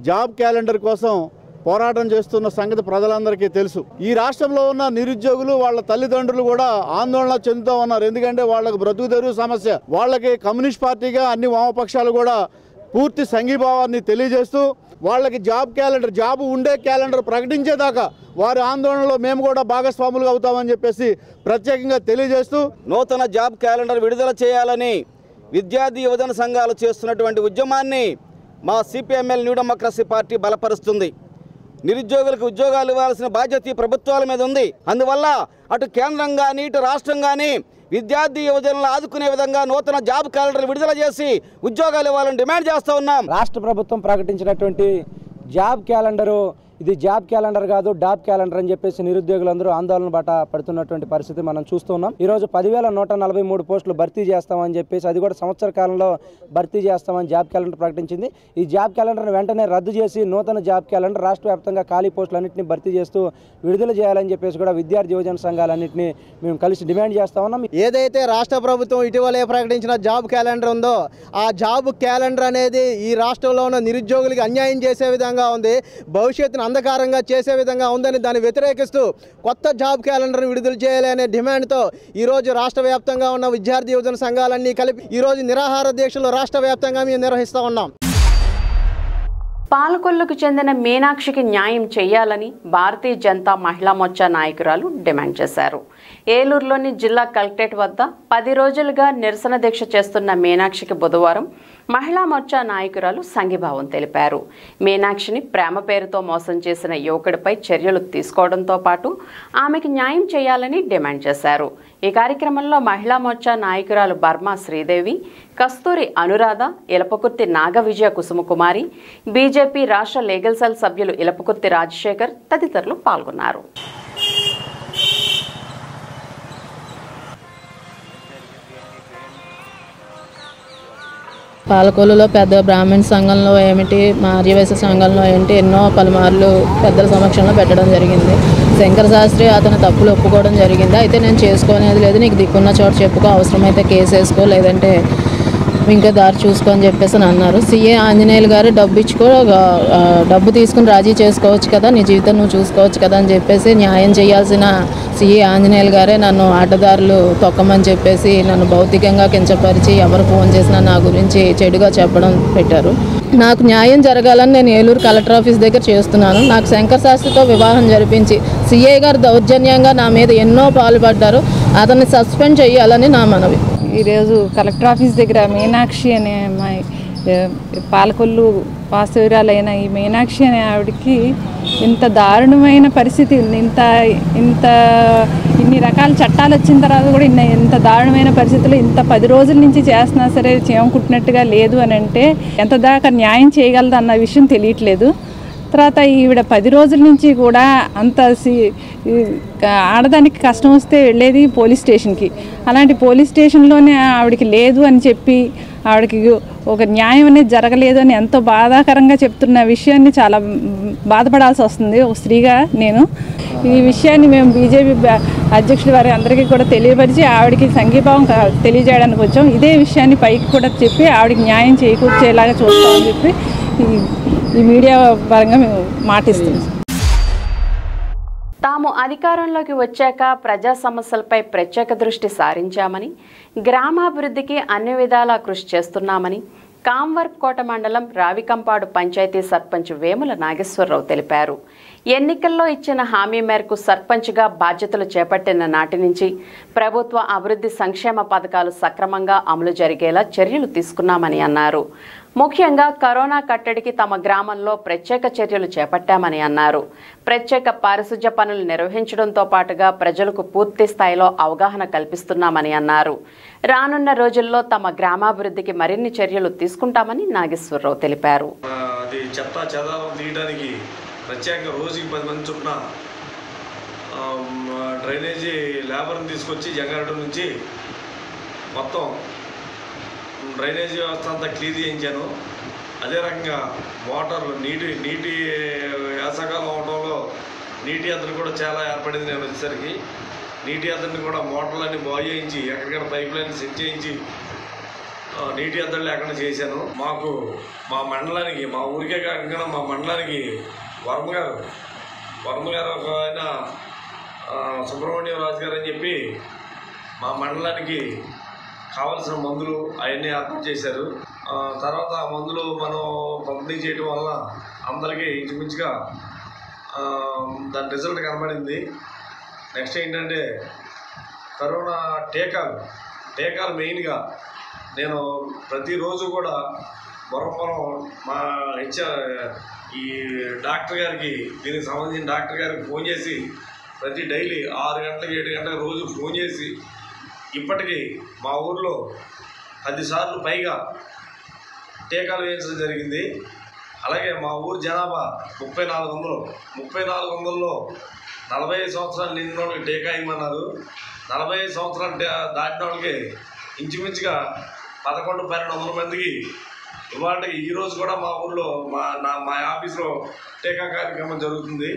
జాబ్ క్యాలెండర్ కోసం పోరాటం చేస్తున్న సంగతి ప్రజలందరికీ తెలుసు. ఈ రాష్ట్రంలో ఉన్న నిరుద్యోగులు వాళ్ళ తల్లిదండ్రులు కూడా ఆందోళన చెందుతూ ఉన్నారు. ఎందుకంటే వాళ్ళకు బ్రతుకు తెరువు సమస్య. వాళ్ళకి కమ్యూనిస్ట్ పార్టీగా అన్ని వామపక్షాలు కూడా పూర్తి సంఘీభావాన్ని తెలియజేస్తూ వాళ్ళకి జాబ్ క్యాలెండర్ జాబ్ ఉండే క్యాలెండర్ ప్రకటించేదాకా వారి ఆందోళనలో మేము కూడా భాగస్వాములుగా అవుతామని చెప్పేసి ప్రత్యేకంగా తెలియజేస్తూ నూతన జాబ్ క్యాలెండర్ విడుదల చేయాలని విద్యార్థి యువజన సంఘాలు చేస్తున్నటువంటి ఉద్యమాన్ని మా సిపిఎంఎల్ న్యూ డెమోక్రసీ పార్టీ బలపరుస్తుంది. నిరుద్యోగులకు ఉద్యోగాలు ఇవ్వాల్సిన బాధ్యత ఈ ప్రభుత్వాల మీద ఉంది. అందువల్ల అటు కేంద్రం కానీ ఇటు రాష్ట్రం కానీ విద్యార్థి యువజనులను ఆదుకునే విధంగా నూతన జాబ్ క్యాలెండర్ విడుదల చేసి ఉద్యోగాలు ఇవ్వాలని డిమాండ్ చేస్తూ ఉన్నాం. రాష్ట్ర ప్రభుత్వం ప్రకటించినటువంటి జాబ్ క్యాలెండరు ఇది జాబ్ క్యాలెండర్ కాదు డాబ్ క్యాలెండర్ అని చెప్పేసి నిరుద్యోగులందరూ ఆందోళన బాట పడుతున్నటువంటి పరిస్థితి మనం చూస్తున్నాం ఈ రోజు పదివేల నూట నలభై మూడు పోస్టులు భర్తీ చేస్తామని చెప్పేసి అది కూడా సంవత్సర కాలంలో భర్తీ చేస్తామని జాబ్ క్యాలెండర్ ప్రకటించింది. ఈ జాబ్ క్యాలెండర్ను వెంటనే రద్దు చేసి నూతన జాబ్ క్యాలెండర్ రాష్ట్ర వ్యాప్తంగా ఖాళీ పోస్టులన్నింటినీ భర్తీ చేస్తూ విడుదల చేయాలని చెప్పేసి కూడా విద్యార్థి యువజన సంఘాలన్నింటినీ మేము కలిసి డిమాండ్ చేస్తా ఉన్నాం. ఏదైతే రాష్ట్ర ప్రభుత్వం ఇటీవలే ప్రకటించిన జాబ్ క్యాలెండర్ ఉందో ఆ జాబ్ క్యాలెండర్ అనేది ఈ రాష్ట్రంలో ఉన్న నిరుద్యోగులకి అన్యాయం చేసే విధంగా ఉంది. భవిష్యత్తును అంధకారంగా చేసే విధంగా ఉందని దాన్ని వ్యతిరేకిస్తూ కొత్త జాబ్ క్యాలెండర్ విడుదల చేయాలి అనే డిమాండ్తో ఈరోజు రాష్ట్ర వ్యాప్తంగా ఉన్న విద్యార్థి యువజన సంఘాలన్నీ కలిపి ఈరోజు నిరాహార దీక్షలు రాష్ట్ర వ్యాప్తంగా మేము నిర్వహిస్తూ ఉన్నాం. పాలకొల్లుకు చెందిన మీనాక్షికి న్యాయం చేయాలని భారతీయ జనతా మహిళా మోర్చా నాయకురాలు డిమాండ్ చేశారు. ఏలూరులోని జిల్లా కలెక్టరేట్ వద్ద పది రోజులుగా నిరసన దీక్ష చేస్తున్న మీనాక్షికి బుధవారం మహిళా మోర్చా నాయకురాలు సంఘీభావం తెలిపారు. మీనాక్షిని ప్రేమ పేరుతో మోసం చేసిన యువకుడిపై చర్యలు తీసుకోవడంతో పాటు ఆమెకి న్యాయం చేయాలని డిమాండ్ చేశారు. ఈ కార్యక్రమంలో మహిళా మోర్చా నాయకురాలు బర్మా శ్రీదేవి కస్తూరి అనురాధ ఇలపకుర్తి నాగ విజయ కుసుమకుమారి బీజేపీ రాష్ట్ర లీగల్ సెల్ సభ్యులు ఇలపకుర్తి రాజశేఖర్ తదితరులు పాల్గొన్నారు. పాలకొల్లులో పెద్ద బ్రాహ్మణ సంఘంలో ఏమిటి మా ఆర్యవైశ్య సంఘంలో ఏంటి ఎన్నో పలుమార్లు పెద్దల సమక్షంలో పెట్టడం జరిగింది. శంకర శాస్త్రి అతని తప్పులు ఒప్పుకోవడం జరిగింది. అయితే నేను చేసుకునేది లేదు నీకు దిక్కున్న చోట చెప్పుకో అవసరమైతే కేసు వేసుకో లేదంటే ఇంకా దారి చూసుకో అని చెప్పేసి అని అన్నారు. సీఏ ఆంజనేయులు గారు డబ్బు ఇచ్చుకో డబ్బు తీసుకుని రాజీ చేసుకోవచ్చు కదా నీ జీవితం నువ్వు చూసుకోవచ్చు కదా అని చెప్పేసి న్యాయం చేయాల్సిన సీఏ ఆంజనేయులు గారే నన్ను ఆటదారులు తొక్కమని చెప్పేసి నన్ను భౌతికంగా కించపరిచి ఎవరు ఫోన్ చేసినా నా గురించి చెడుగా చెప్పడం పెట్టారు. నాకు న్యాయం జరగాలని నేను ఏలూరు కలెక్టర్ ఆఫీస్ దగ్గర చేస్తున్నాను. నాకు శంకర్ శాస్త్రితో వివాహం జరిపించి సీఏ గారు దౌర్జన్యంగా నా మీద ఎన్నో పాల్పడ్డారు. అతన్ని సస్పెండ్ చేయాలని నా మనవి. ఈరోజు కలెక్టర్ ఆఫీస్ దగ్గర మీనాక్షి అనే అమ్మాయి పాలకొల్లు పాలకొల్లు వాస్తవ్యురాలైన ఈ మీనాక్షి అనే ఆవిడకి ఇంత దారుణమైన పరిస్థితి ఉంది. ఇంత ఇంత ఇన్ని రకాల చట్టాలు వచ్చిన తర్వాత కూడా ఇన్న ఇంత దారుణమైన పరిస్థితులు ఇంత పది రోజుల నుంచి చేస్తున్నా సరే చేమకుట్టినట్టుగా లేదు అని అంటే ఎంత దాకా న్యాయం చేయగలదు అన్న విషయం తెలియట్లేదు. తర్వాత ఈవిడ పది రోజుల నుంచి కూడా అంత సి- ఆడదానికి కష్టం వస్తే వెళ్ళేది పోలీస్ స్టేషన్కి. అలాంటి పోలీస్ స్టేషన్లోనే ఆవిడకి లేదు అని చెప్పి ఆవిడకి ఒక న్యాయం అనేది జరగలేదు అని ఎంతో బాధాకరంగా చెప్తున్న విషయాన్ని చాలా బాధపడాల్సి వస్తుంది. ఒక స్త్రీగా నేను. ఈ విషయాన్ని మేము బీజేపీ అధ్యక్షుడు అధ్యక్షుడి వారి అందరికీ కూడా తెలియపరిచి ఆవిడకి సంఘీభావం క- తెలియజేయడానికి వచ్చాం. ఇదే విషయాన్ని పైకి కూడా చెప్పి ఆవిడకి న్యాయం చేకూర్చేలాగా చూస్తామని చెప్పి ఈ- మీడియా పరంగా మేము మాటిస్తున్నాం. తాము అధికారంలోకి వచ్చాక ప్రజా సమస్యలపై ప్రత్యేక దృష్టి సారించామని గ్రామాభివృద్ధికి అన్ని విధాలా కృషి చేస్తున్నామని కాంవర్కోట మండలం రావికంపాడు పంచాయతీ సర్పంచ్ వేముల నాగేశ్వరరావు తెలిపారు. ఎన్నికల్లో ఇచ్చిన హామీ మేరకు సర్పంచ్గా బాధ్యతలు చేపట్టిన నాటి నుంచి ప్రభుత్వ అభివృద్ధి సంక్షేమ పథకాలు సక్రమంగా అమలు జరిగేలా చర్యలు తీసుకున్నామని అన్నారు. ముఖ్యంగా కరోనా కట్టడికి తమ గ్రామంలో ప్రత్యేక చర్యలు చేపట్టామని అన్నారు. ప్రత్యేక పారిశుధ్య పనులు నిర్వహించడంతో పాటుగా ప్రజలకు పూర్తి స్థాయిలో అవగాహన కల్పిస్తున్నామని అన్నారు. రానున్న రోజుల్లో తమ గ్రామాభివృద్ధికి మరిన్ని చర్యలు తీసుకుంటామని నాగేశ్వరరావు తెలిపారు. అది చెత్త చెదారం తీయడానికి ప్రత్యేకంగా రోజుకి పది మంది చొప్పున డ్రైనేజీ లేబర్ని తీసుకొచ్చి జంగారెడ్డి నుంచి మొత్తం డ్రైనేజీ వ్యవస్థ అంతా క్లీన్ చేయించాను. అదే రకంగా మోటార్లు నీటి నీటి వేసవకాలం అవడంలో నీటి అతను కూడా చాలా ఏర్పడింది నేను వచ్చేసరికి. నీటి అతన్ని కూడా మోటార్లన్నీ బాగు చేయించి ఎక్కడికక్కడ పైప్ లైన్ సెట్ చేయించి నీటి అద్దళ్ళు ఎక్కడ చేశాను. మాకు మా మండలానికి మా ఊరికే కాకుండా మా మండలానికి వర్మ గారు వర్మ గారు ఒక ఆయన సుబ్రహ్మణ్యం రాజు గారు అని చెప్పి మా మండలానికి కావలసిన మందులు అవన్నీ ఏర్పాటు చేశారు. తర్వాత ఆ మందులు మనం పంపిణీ చేయడం వల్ల అందరికీ ఇంచుమించుగా దాని రిజల్ట్ కనబడింది. నెక్స్ట్ ఏంటంటే కరోనా టీకాలు టీకాలు మెయిన్గా నేను ప్రతిరోజు కూడా బొరపురం మా హెచ్ ఈ డాక్టర్ గారికి దీనికి సంబంధించిన డాక్టర్ గారికి ఫోన్ చేసి ప్రతి డైలీ ఆరు గంటలకు ఏడు గంటలకు రోజు ఫోన్ చేసి ఇప్పటికీ మా ఊర్లో పదిసార్లు పైగా టీకాలు వేయించడం జరిగింది. అలాగే మా ఊరు జనాభా ముప్పై నాలుగు వందలు. ముప్పై నాలుగు వందల్లో నలభై ఐదు సంవత్సరాలు నిండిన వాళ్ళకి టీకా ఇవ్వమన్నారు. నలభై ఐదు సంవత్సరాలు దాటిన వాళ్ళకి ఇంచుమించుగా పదకొండు పన్నెండు వందల మందికి ఇవాళ ఈరోజు కూడా మా ఊర్లో మా నా మా ఆఫీస్లో టీకా కార్యక్రమం జరుగుతుంది.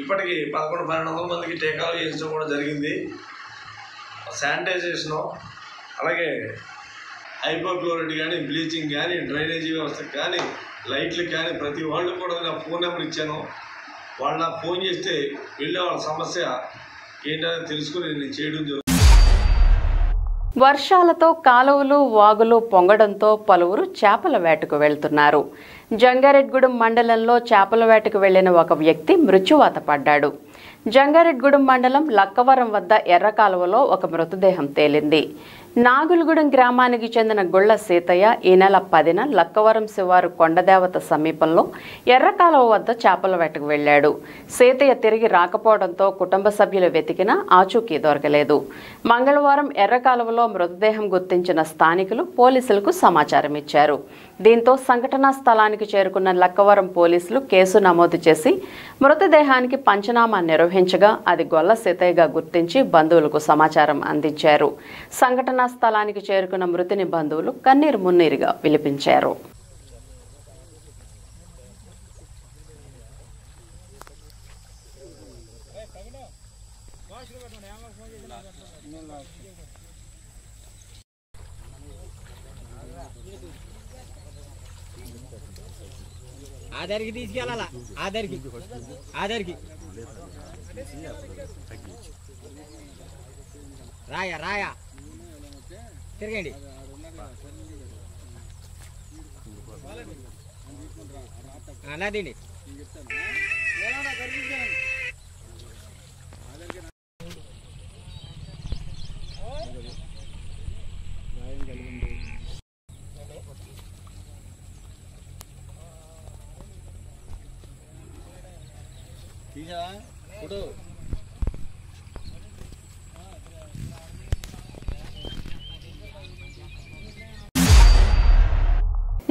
ఇప్పటికి పదకొండు పన్నెండు వందల మందికి టీకాలు వేయించడం కూడా జరిగింది. శానిటైజేషను అలాగే హైపోక్లోరైడ్ కానీ బ్లీచింగ్ కానీ డ్రైనేజీ వ్యవస్థ కానీ లైట్లు కానీ ప్రతి వాళ్ళు కూడా నా ఫోన్ నెంబర్ ఇచ్చాను. వాళ్ళు నాకు ఫోన్ చేస్తే వెళ్ళే వాళ్ళ సమస్య ఏంటనేది తెలుసుకుని నేను చేయడం జరుగుతుంది. వర్షాలతో కాలువలు వాగులు పొంగడంతో పలువురు చేపల వేటకు వెళ్తున్నారు. జంగారెడ్గూడెం మండలంలో చేపల వేటకు వెళ్ళిన ఒక వ్యక్తి మృత్యువాత పడ్డాడు. జంగారెడ్గూడెం మండలం లక్కవరం వద్ద ఎర్రకాలువలో ఒక మృతదేహం తేలింది. నాగులగూడెం గ్రామానికి చెందిన గుళ్ళ సీతయ్య ఈ నెల పదిన లక్కవరం శివారు కొండదేవత సమీపంలో ఎర్రకాలువ వద్ద చేపల వేటకు వెళ్ళాడు సీతయ్య తిరిగి రాకపోవడంతో కుటుంబ సభ్యులు వెతికినా ఆచూకీ దొరకలేదు. మంగళవారం ఎర్రకాలువలో మృతదేహం గుర్తించిన స్థానికులు పోలీసులకు సమాచారం ఇచ్చారు దీంతో సంఘటనా స్థలానికి చేరుకున్న లక్కవరం పోలీసులు కేసు నమోదు చేసి మృతదేహానికి పంచనామా నిర్వహించగా అది గొల్ల సీతయ్యగా గుర్తించి బంధువులకు సమాచారం అందించారు. సంఘటనా స్థలానికి చేరుకున్న మృతిని బంధువులు కన్నీరు మున్నీరుగా విలిపించారు. ఆధార్కి తీసుకెళ్ళాలా? ఆధార్కి. ఆధార్కి. రాయా రాయా. తిరగండి. అలాదండి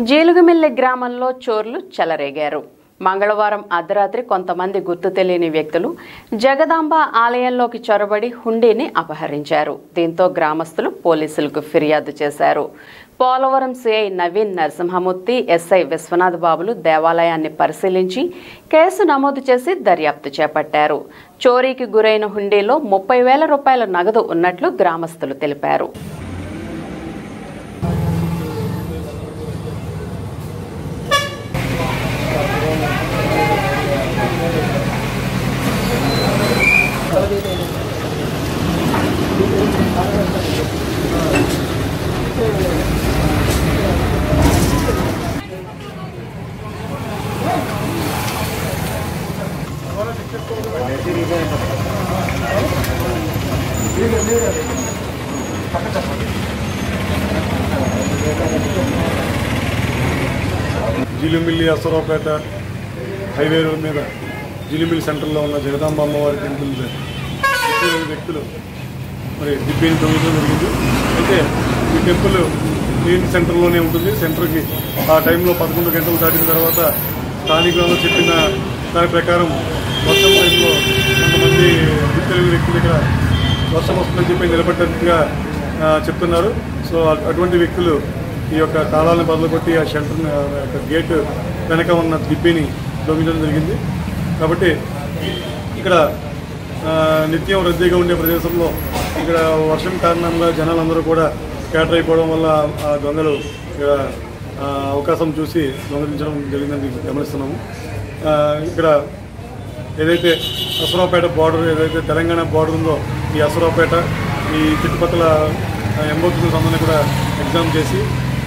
జీలుగుమిల్లి గ్రామంలో చోర్లు చెలరేగారు. మంగళవారం అర్ధరాత్రి కొంతమంది గుర్తు తెలియని వ్యక్తులు జగదాంబ ఆలయంలోకి చొరబడి హుండీని అపహరించారు. దీంతో గ్రామస్తులు పోలీసులకు ఫిర్యాదు చేశారు. పోలవరం సిఐ నవీన్ నరసింహమూర్తి ఎస్ఐ విశ్వనాథ్ బాబులు దేవాలయాన్ని పరిశీలించి కేసు నమోదు చేసి దర్యాప్తు చేపట్టారు. చోరీకి గురైన హుండీలో ముప్పై వేల రూపాయల నగదు ఉన్నట్లు గ్రామస్తులు తెలిపారు. జిలిమిల్లి అసరావుపేట హైవే రోడ్ మీద జిలిమిల్లి సెంటర్లో ఉన్న జగదాంబ అమ్మవారి టెంపుల్ వ్యక్తులు మరి దిబ్బేని తొమ్మిది జరిగింది. అయితే ఈ టెంపుల్ మెయిన్ సెంటర్లోనే ఉంటుంది. సెంటర్కి ఆ టైంలో పదకొండు గంటలు దాటిన తర్వాత స్థానికులందరూ చెప్పిన దాని ప్రకారం వర్షం టైంలో కొంతమంది తెలుగు వ్యక్తులు ఇక్కడ వర్షం వస్తుందని చెప్పి నిలబడ్డట్టుగా చెప్తున్నారు. సో అటువంటి వ్యక్తులు ఈ యొక్క తాళాలను బదులుకొట్టి ఆ షెల్టర్ యొక్క గేట్ వెనక ఉన్న దిబ్బిని దొంగిలించడం జరిగింది. కాబట్టి ఇక్కడ నిత్యం రద్దీగా ఉండే ప్రదేశంలో ఇక్కడ వర్షం కారణంగా జనాలందరూ కూడా స్కాటర్ అయిపోవడం వల్ల ఆ దొంగలు ఇక్కడ అవకాశం చూసి దొంగలించడం జరిగిందని గమనిస్తున్నాము. ఇక్కడ ఏదైతే అసరావుపేట బార్డర్ ఏదైతే తెలంగాణ బార్డర్ ఉందో ఈ అసరావుపేట ఈ చుట్టుపక్కల ఎంబోతుల అందరినీ కూడా ఎగ్జామ్ చేసి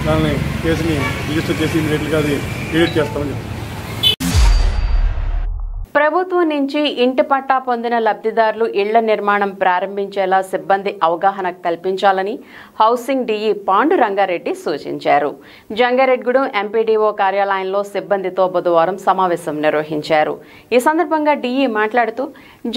దాన్ని కేసుని రిజిస్టర్ చేసి ఇమీడియట్గా అది క్రియేట్ చేస్తామని చెప్తాను ప్రభుత్వం నుంచి ఇంటి పట్టా పొందిన లబ్ధిదారులు ఇళ్ళ నిర్మాణం ప్రారంభించేలా సిబ్బంది అవగాహన కల్పించాలని హౌసింగ్ డీఈ పాండు రంగారెడ్డి సూచించారు. జంగారెడ్గూడెం ఎంపీడీఓ కార్యాలయంలో సిబ్బందితో బుధవారం సమావేశం నిర్వహించారు. ఈ సందర్భంగా డీఈ మాట్లాడుతూ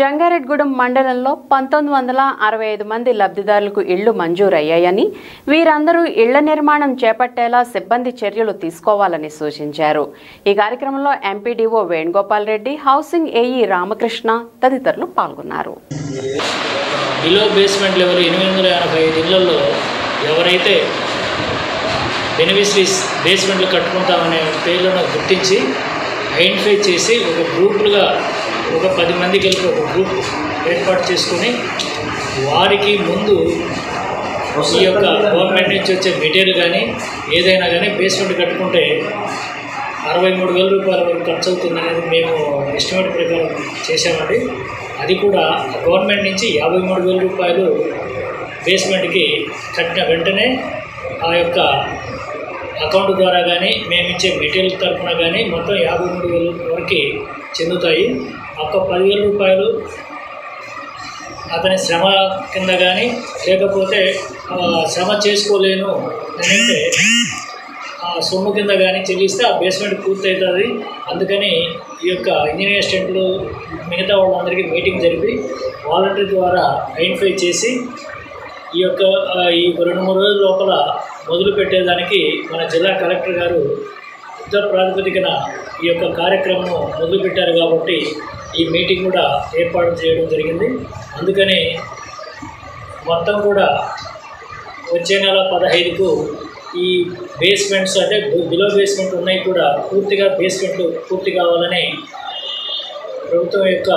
జంగారెడ్గూడెం మండలంలో పంతొమ్మిది వందల అరవై ఐదు మంది లబ్ధిదారులకు ఇళ్ళు మంజూరయ్యాయని వీరందరూ ఇళ్ళ నిర్మాణం చేపట్టేలా సిబ్బంది చర్యలు తీసుకోవాలని సూచించారు. ఈ కార్యక్రమంలో MPDO Venugopal Reddy housing AE Ramakrishna తదితరులు పాల్గొన్నారు. బిలో బేస్మెంట్ లెవెల్ ఎనిమిది వందల ఎనభై ఐదు ఇళ్ళలో ఎవరైతే బెనిఫిషరీస్ బేస్మెంట్లు కట్టుకుంటామనే పేర్లను గుర్తించి ఐడెంటిఫై చేసి ఒక గ్రూపులుగా ఒక పది మంది కలిపి ఒక గ్రూప్ ఏర్పాటు చేసుకొని వారికి ముందు ఈ యొక్క గవర్నమెంట్ నుంచి వచ్చే మెటీరియల్ కానీ ఏదైనా కానీ బేస్మెంట్ కట్టుకుంటే అరవై మూడు వేల రూపాయల వరకు ఖర్చు అవుతుంది అనేది మేము ఎస్టిమేట్ ప్రకారం చేశామండి. అది కూడా గవర్నమెంట్ నుంచి యాభై మూడు వేల రూపాయలు బేస్మెంట్కి కట్టిన వెంటనే ఆ యొక్క అకౌంట్ ద్వారా కానీ మేము ఇచ్చే మెటీరియల్ తరఫున కానీ మొత్తం యాభై మూడు వేల వరకు చెందుతాయి. ఒక్క పదివేల రూపాయలు అతని శ్రమ కింద కానీ లేకపోతే శ్రమ చేసుకోలేను అంటే సొమ్ము కింద కానీ చెల్లిస్తే ఆ బేస్మెంట్ పూర్తవుతుంది అందుకని ఈ యొక్క ఇంజనీర్ స్టెంట్లు మిగతా వాళ్ళందరికీ మీటింగ్ జరిపి వాలంటీర్ ద్వారా ఐడెంటిఫై చేసి ఈ యొక్క ఈ రెండు మూడు రోజుల లోపల మొదలు పెట్టేదానికి మన జిల్లా కలెక్టర్ గారు యుద్ధ ప్రాతిపదికన ఈ యొక్క కార్యక్రమం మొదలుపెట్టారు కాబట్టి ఈ మీటింగ్ కూడా ఏర్పాటు చేయడం జరిగింది. అందుకని మొత్తం కూడా వచ్చే నెల పదహైదుకు ఈ బేస్మెంట్స్ అంటే బిలో బేస్మెంట్ ఉన్నాయి కూడా పూర్తిగా బేస్మెంట్ పూర్తి కావాలని ప్రభుత్వం యొక్క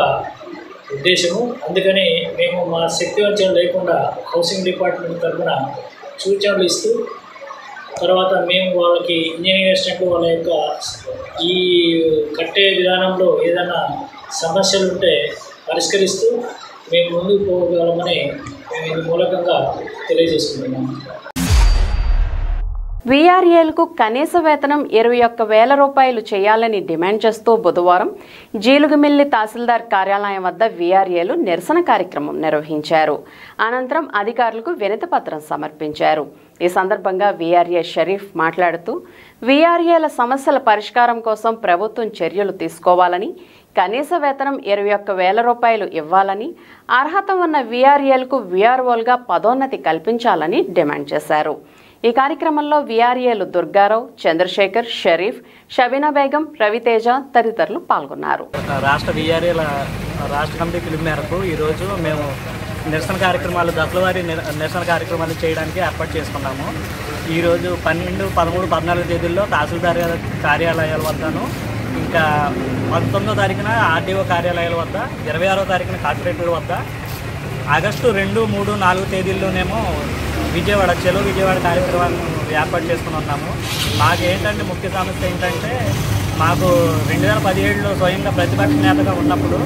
ఉద్దేశము. అందుకని మేము మా శక్తి వంచన లేకుండా హౌసింగ్ డిపార్ట్మెంట్ తరఫున సూచనలు ఇస్తూ తర్వాత మేము వాళ్ళకి ఇంజనీరింగ్ అసిస్టెంట్ వాళ్ళ యొక్క ఈ కట్టే విధానంలో ఏదైనా సమస్యలు ఉంటే పరిష్కరిస్తూ మేము ముందుకు పోగలమని మేము ఇది మూలకంగా తెలియజేసుకుంటున్నాము. వీఆర్ఏలకు కనీస వేతనం ఇరవై ఒక్క వేల రూపాయలు చేయాలని డిమాండ్ చేస్తూ బుధవారం జీలుగుమిల్లి తహసీల్దార్ కార్యాలయం వద్ద వీఆర్ఏలు నిరసన కార్యక్రమం నిర్వహించారు. అనంతరం అధికారులకు వినతి పత్రం సమర్పించారు. ఈ సందర్భంగా వీఆర్ఏ షరీఫ్ మాట్లాడుతూ వీఆర్ఏల సమస్యల పరిష్కారం కోసం ప్రభుత్వం చర్యలు తీసుకోవాలని కనీస వేతనం ఇరవై ఒక్క వేల రూపాయలు ఇవ్వాలని అర్హత ఉన్న వీఆర్ఏలకు వీఆర్ఓలుగా పదోన్నతి కల్పించాలని డిమాండ్ చేశారు. ఈ కార్యక్రమంలో వీఆర్ఏలు దుర్గారావు చంద్రశేఖర్ షరీఫ్ షబీనా బేగం రవితేజ తదితరులు పాల్గొన్నారు. రాష్ట్ర వీఆర్ఏల రాష్ట్ర కమిటీ పిలుపు మేరకు ఈరోజు మేము నిరసన కార్యక్రమాలు దశలవారి నిరసన కార్యక్రమాలు చేయడానికి ఏర్పాటు చేసుకున్నాము. ఈరోజు పన్నెండు పదమూడు పద్నాలుగు తేదీల్లో తహసీల్దార్ కార్యాలయాల వద్దను ఇంకా పంతొమ్మిదో తారీఖున ఆర్డీఓ కార్యాలయాల వద్ద ఇరవై ఆరో తారీఖున కార్పొరేటర్ వద్ద ఆగస్టు రెండు మూడు నాలుగు తేదీల్లోనేమో విజయవాడ చెలో విజయవాడ కార్యక్రమాలను ఏర్పాటు చేసుకుని ఉన్నాము. మాకు ఏంటంటే ముఖ్య సమస్య ఏంటంటే మాకు రెండు వేల పదిహేడులో స్వయంగా ప్రతిపక్ష నేతగా ఉన్నప్పుడు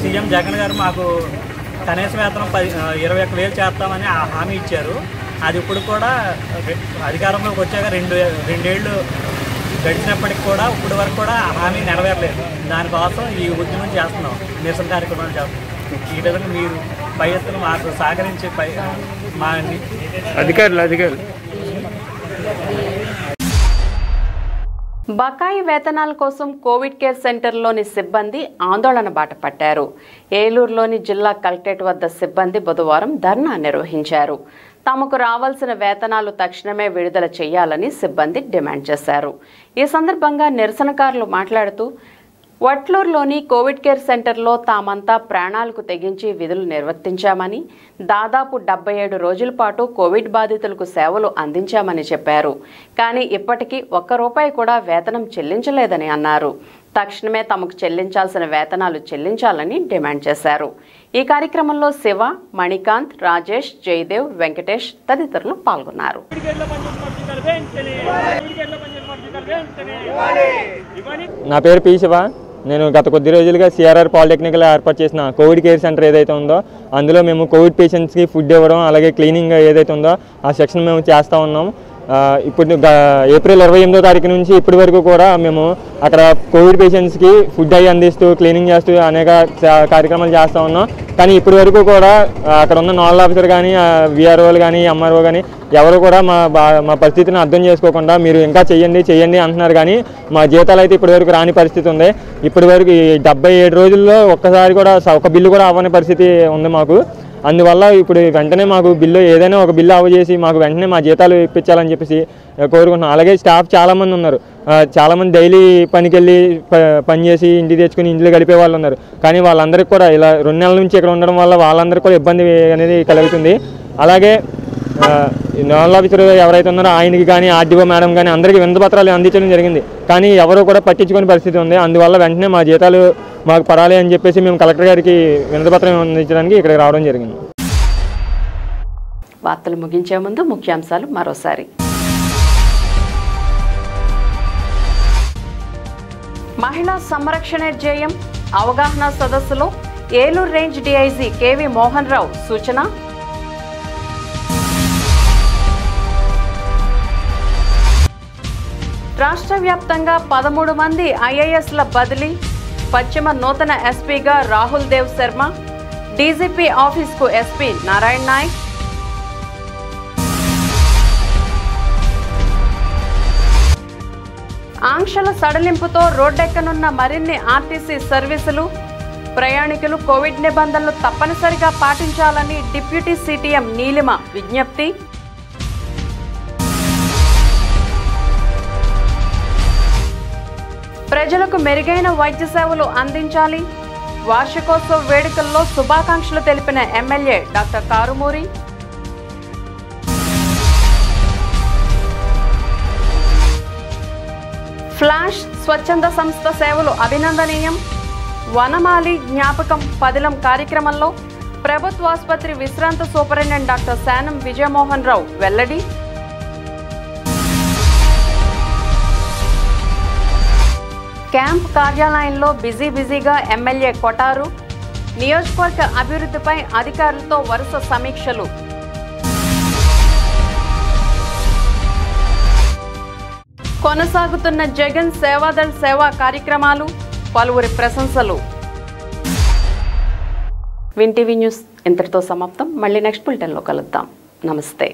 సీఎం జగన్ గారు మాకు కనీస వేతనం పది ఇరవై ఒక్క వేలు చేస్తామని ఆ హామీ ఇచ్చారు. అది ఇప్పుడు కూడా రె- అధికారంలోకి వచ్చాక రెండు రెండేళ్ళు గడిచినప్పటికి కూడా ఇప్పుడు వరకు కూడా ఆ హామీ నెరవేరలేదు. దానికోసం ఈ ఉద్యమం చేస్తున్నాం. నిరసన కార్యక్రమాలు చేస్తున్నాం. ఈ విధంగా మీరు పై ఎత్తున మాకు సహకరించి పై మా అధికారులు అధికారులు. బకాయి వేతనాల కోసం కోవిడ్ కేర్ సెంటర్లోని సిబ్బంది ఆందోళన బాట పట్టారు. ఏలూరులోని జిల్లా కలెక్టరేట్ వద్ద సిబ్బంది బుధవారం ధర్నా నిర్వహించారు. తమకు రావాల్సిన వేతనాలు తక్షణమే విడుదల చేయాలని సిబ్బంది డిమాండ్ చేశారు. ఈ సందర్భంగా నిరసనకారులు మాట్లాడుతూ వట్లూరులోని కోవిడ్ కేర్ సెంటర్లో తామంతా ప్రాణాలకు తెగించి విధులు నిర్వర్తించామని దాదాపు డెబ్బై ఏడు రోజుల పాటు కోవిడ్ బాధితులకు సేవలు అందించామని చెప్పారు. కానీ ఇప్పటికీ ఒక్క రూపాయి కూడా వేతనం చెల్లించలేదని అన్నారు. తక్షణమే తమకు చెల్లించాల్సిన వేతనాలు చెల్లించాలని డిమాండ్ చేశారు. ఈ కార్యక్రమంలో శివ మణికాంత్ రాజేష్ జయదేవ్ వెంకటేష్ తదితరులు పాల్గొన్నారు. నా పేరు పి శివ. నేను గత కొద్ది రోజులుగా సిఆర్ఆర్ పాలిటెక్నిక్లో ఏర్పాటు చేసిన కోవిడ్ కేర్ సెంటర్ ఏదైతే ఉందో అందులో మేము కోవిడ్ పేషెంట్స్కి ఫుడ్ ఇవ్వడం అలాగే క్లీనింగ్ ఏదైతే ఉందో ఆ సెక్షన్ మేము చేస్తూ ఉన్నాం. ఇప్పుడు ఏప్రిల్ ఇరవై ఎనిమిదో తారీఖు నుంచి ఇప్పటి వరకు కూడా మేము అక్కడ కోవిడ్ పేషెంట్స్కి ఫుడ్ అవి అందిస్తూ క్లీనింగ్ చేస్తూ అనేక కార్యక్రమాలు చేస్తూ ఉన్నాం. కానీ ఇప్పటి వరకు కూడా అక్కడ ఉన్న నోడల్ ఆఫీసర్ కానీ విఆర్ఓలు కానీ ఎంఆర్ఓ కానీ ఎవరు కూడా మా బా- మా పరిస్థితిని అర్థం చేసుకోకుండా మీరు ఇంకా చెయ్యండి చెయ్యండి అంటున్నారు కానీ మా జీతాలు అయితే ఇప్పటి వరకు రాని పరిస్థితి ఉంది. ఇప్పటి వరకు ఈ డెబ్బై ఏడు రోజుల్లో ఒక్కసారి కూడా ఒక బిల్లు కూడా అవ్వని పరిస్థితి ఉంది మాకు. అందువల్ల ఇప్పుడు వెంటనే మాకు బిల్లు ఏదైనా ఒక బిల్లు అవ్వజేసి మాకు వెంటనే మా జీతాలు ఇప్పించాలని చెప్పేసి కోరుకుంటున్నాం. అలాగే స్టాఫ్ చాలామంది ఉన్నారు. చాలామంది డైలీ పనికి వెళ్ళి ప- పని చేసి ఇంటికి తెచ్చుకుని ఇంట్లో గడిపే వాళ్ళు ఉన్నారు. కానీ వాళ్ళందరికీ కూడా ఇలా రెండు నెలల నుంచి ఇక్కడ ఉండడం వల్ల వాళ్ళందరికీ కూడా ఇబ్బంది అనేది కలుగుతుంది. అలాగే ఆ, ఈ ఆఫీసర్ ఎవరైతే ఉన్నారో ఆయనకి కానీ ఆర్డీఓ మేడం కానీ అందరికీ వినతి పత్రాలు అందించడం జరిగింది. కానీ ఎవరు కూడా పట్టించుకునే పరిస్థితి ఉంది. అందువల్ల వెంటనే మా జీతాలు మాకు పడాలి అని చెప్పేసి మేము కలెక్టర్ గారికి వినతి అందించడానికి ఇక్కడికి రావడం జరిగింది. వార్తలు ముగించే ముందు ముఖ్యాంశాలు మరోసారి. మహిళా సంరక్షణే జయం అవగాహన సదస్సులో Eluru range DIG KV Mohan Rao సూచన. రాష్ట్ర వ్యాప్తంగా పదమూడు మంది ఐఏఎస్ల బదిలీ పశ్చిమ నూతన ఎస్పీగా రాహుల్ దేవ్ శర్మ డీజీపీ ఆఫీస్కు ఎస్పీ నారాయణ నాయక్. ఆంక్షల సడలింపుతో రోడ్డెక్కనున్న మరిన్ని ఆర్టీసీ సర్వీసులు ప్రయాణికులు కోవిడ్ నిబంధనలు తప్పనిసరిగా పాటించాలని డిప్యూటీ సిటిఎం నీలిమ విజ్ఞప్తి. ప్రజలకు మెరుగైన వైద్య సేవలు అందించాలి. వార్షికోత్సవ వేడుకల్లో శుభాకాంక్షలు తెలిపిన ఎమ్మెల్యే డాక్టర్ కారుమూరి. ఫ్లాష్ స్వచ్ఛంద సంస్థ సేవలు అభినందనీయం. వనమాలి జ్ఞాపకం పదిలం కార్యక్రమంలో ప్రభుత్వాసుపత్రి విశ్రాంత సూపరింటెండెంట్ డాక్టర్ శానం విజయమోహన్ రావు వెల్లడి. క్యాంప్ కార్యాలయంలో బిజీ బిజీగా ఎమ్మెల్యే కొటారు. నియోజకవర్గ అభివృద్ధిపై అధికారులతో వరుస సమీక్షలు. కొనసాగుతున్న జగన్ సేవాదళ్ సేవా కార్యక్రమాలు పలువురి ప్రశంసలు. వింటీవీ న్యూస్ ఇంతటితో సమాప్తం. మళ్ళీ నెక్స్ట్ బులెటిన్లో కలుద్దాం. నమస్తే.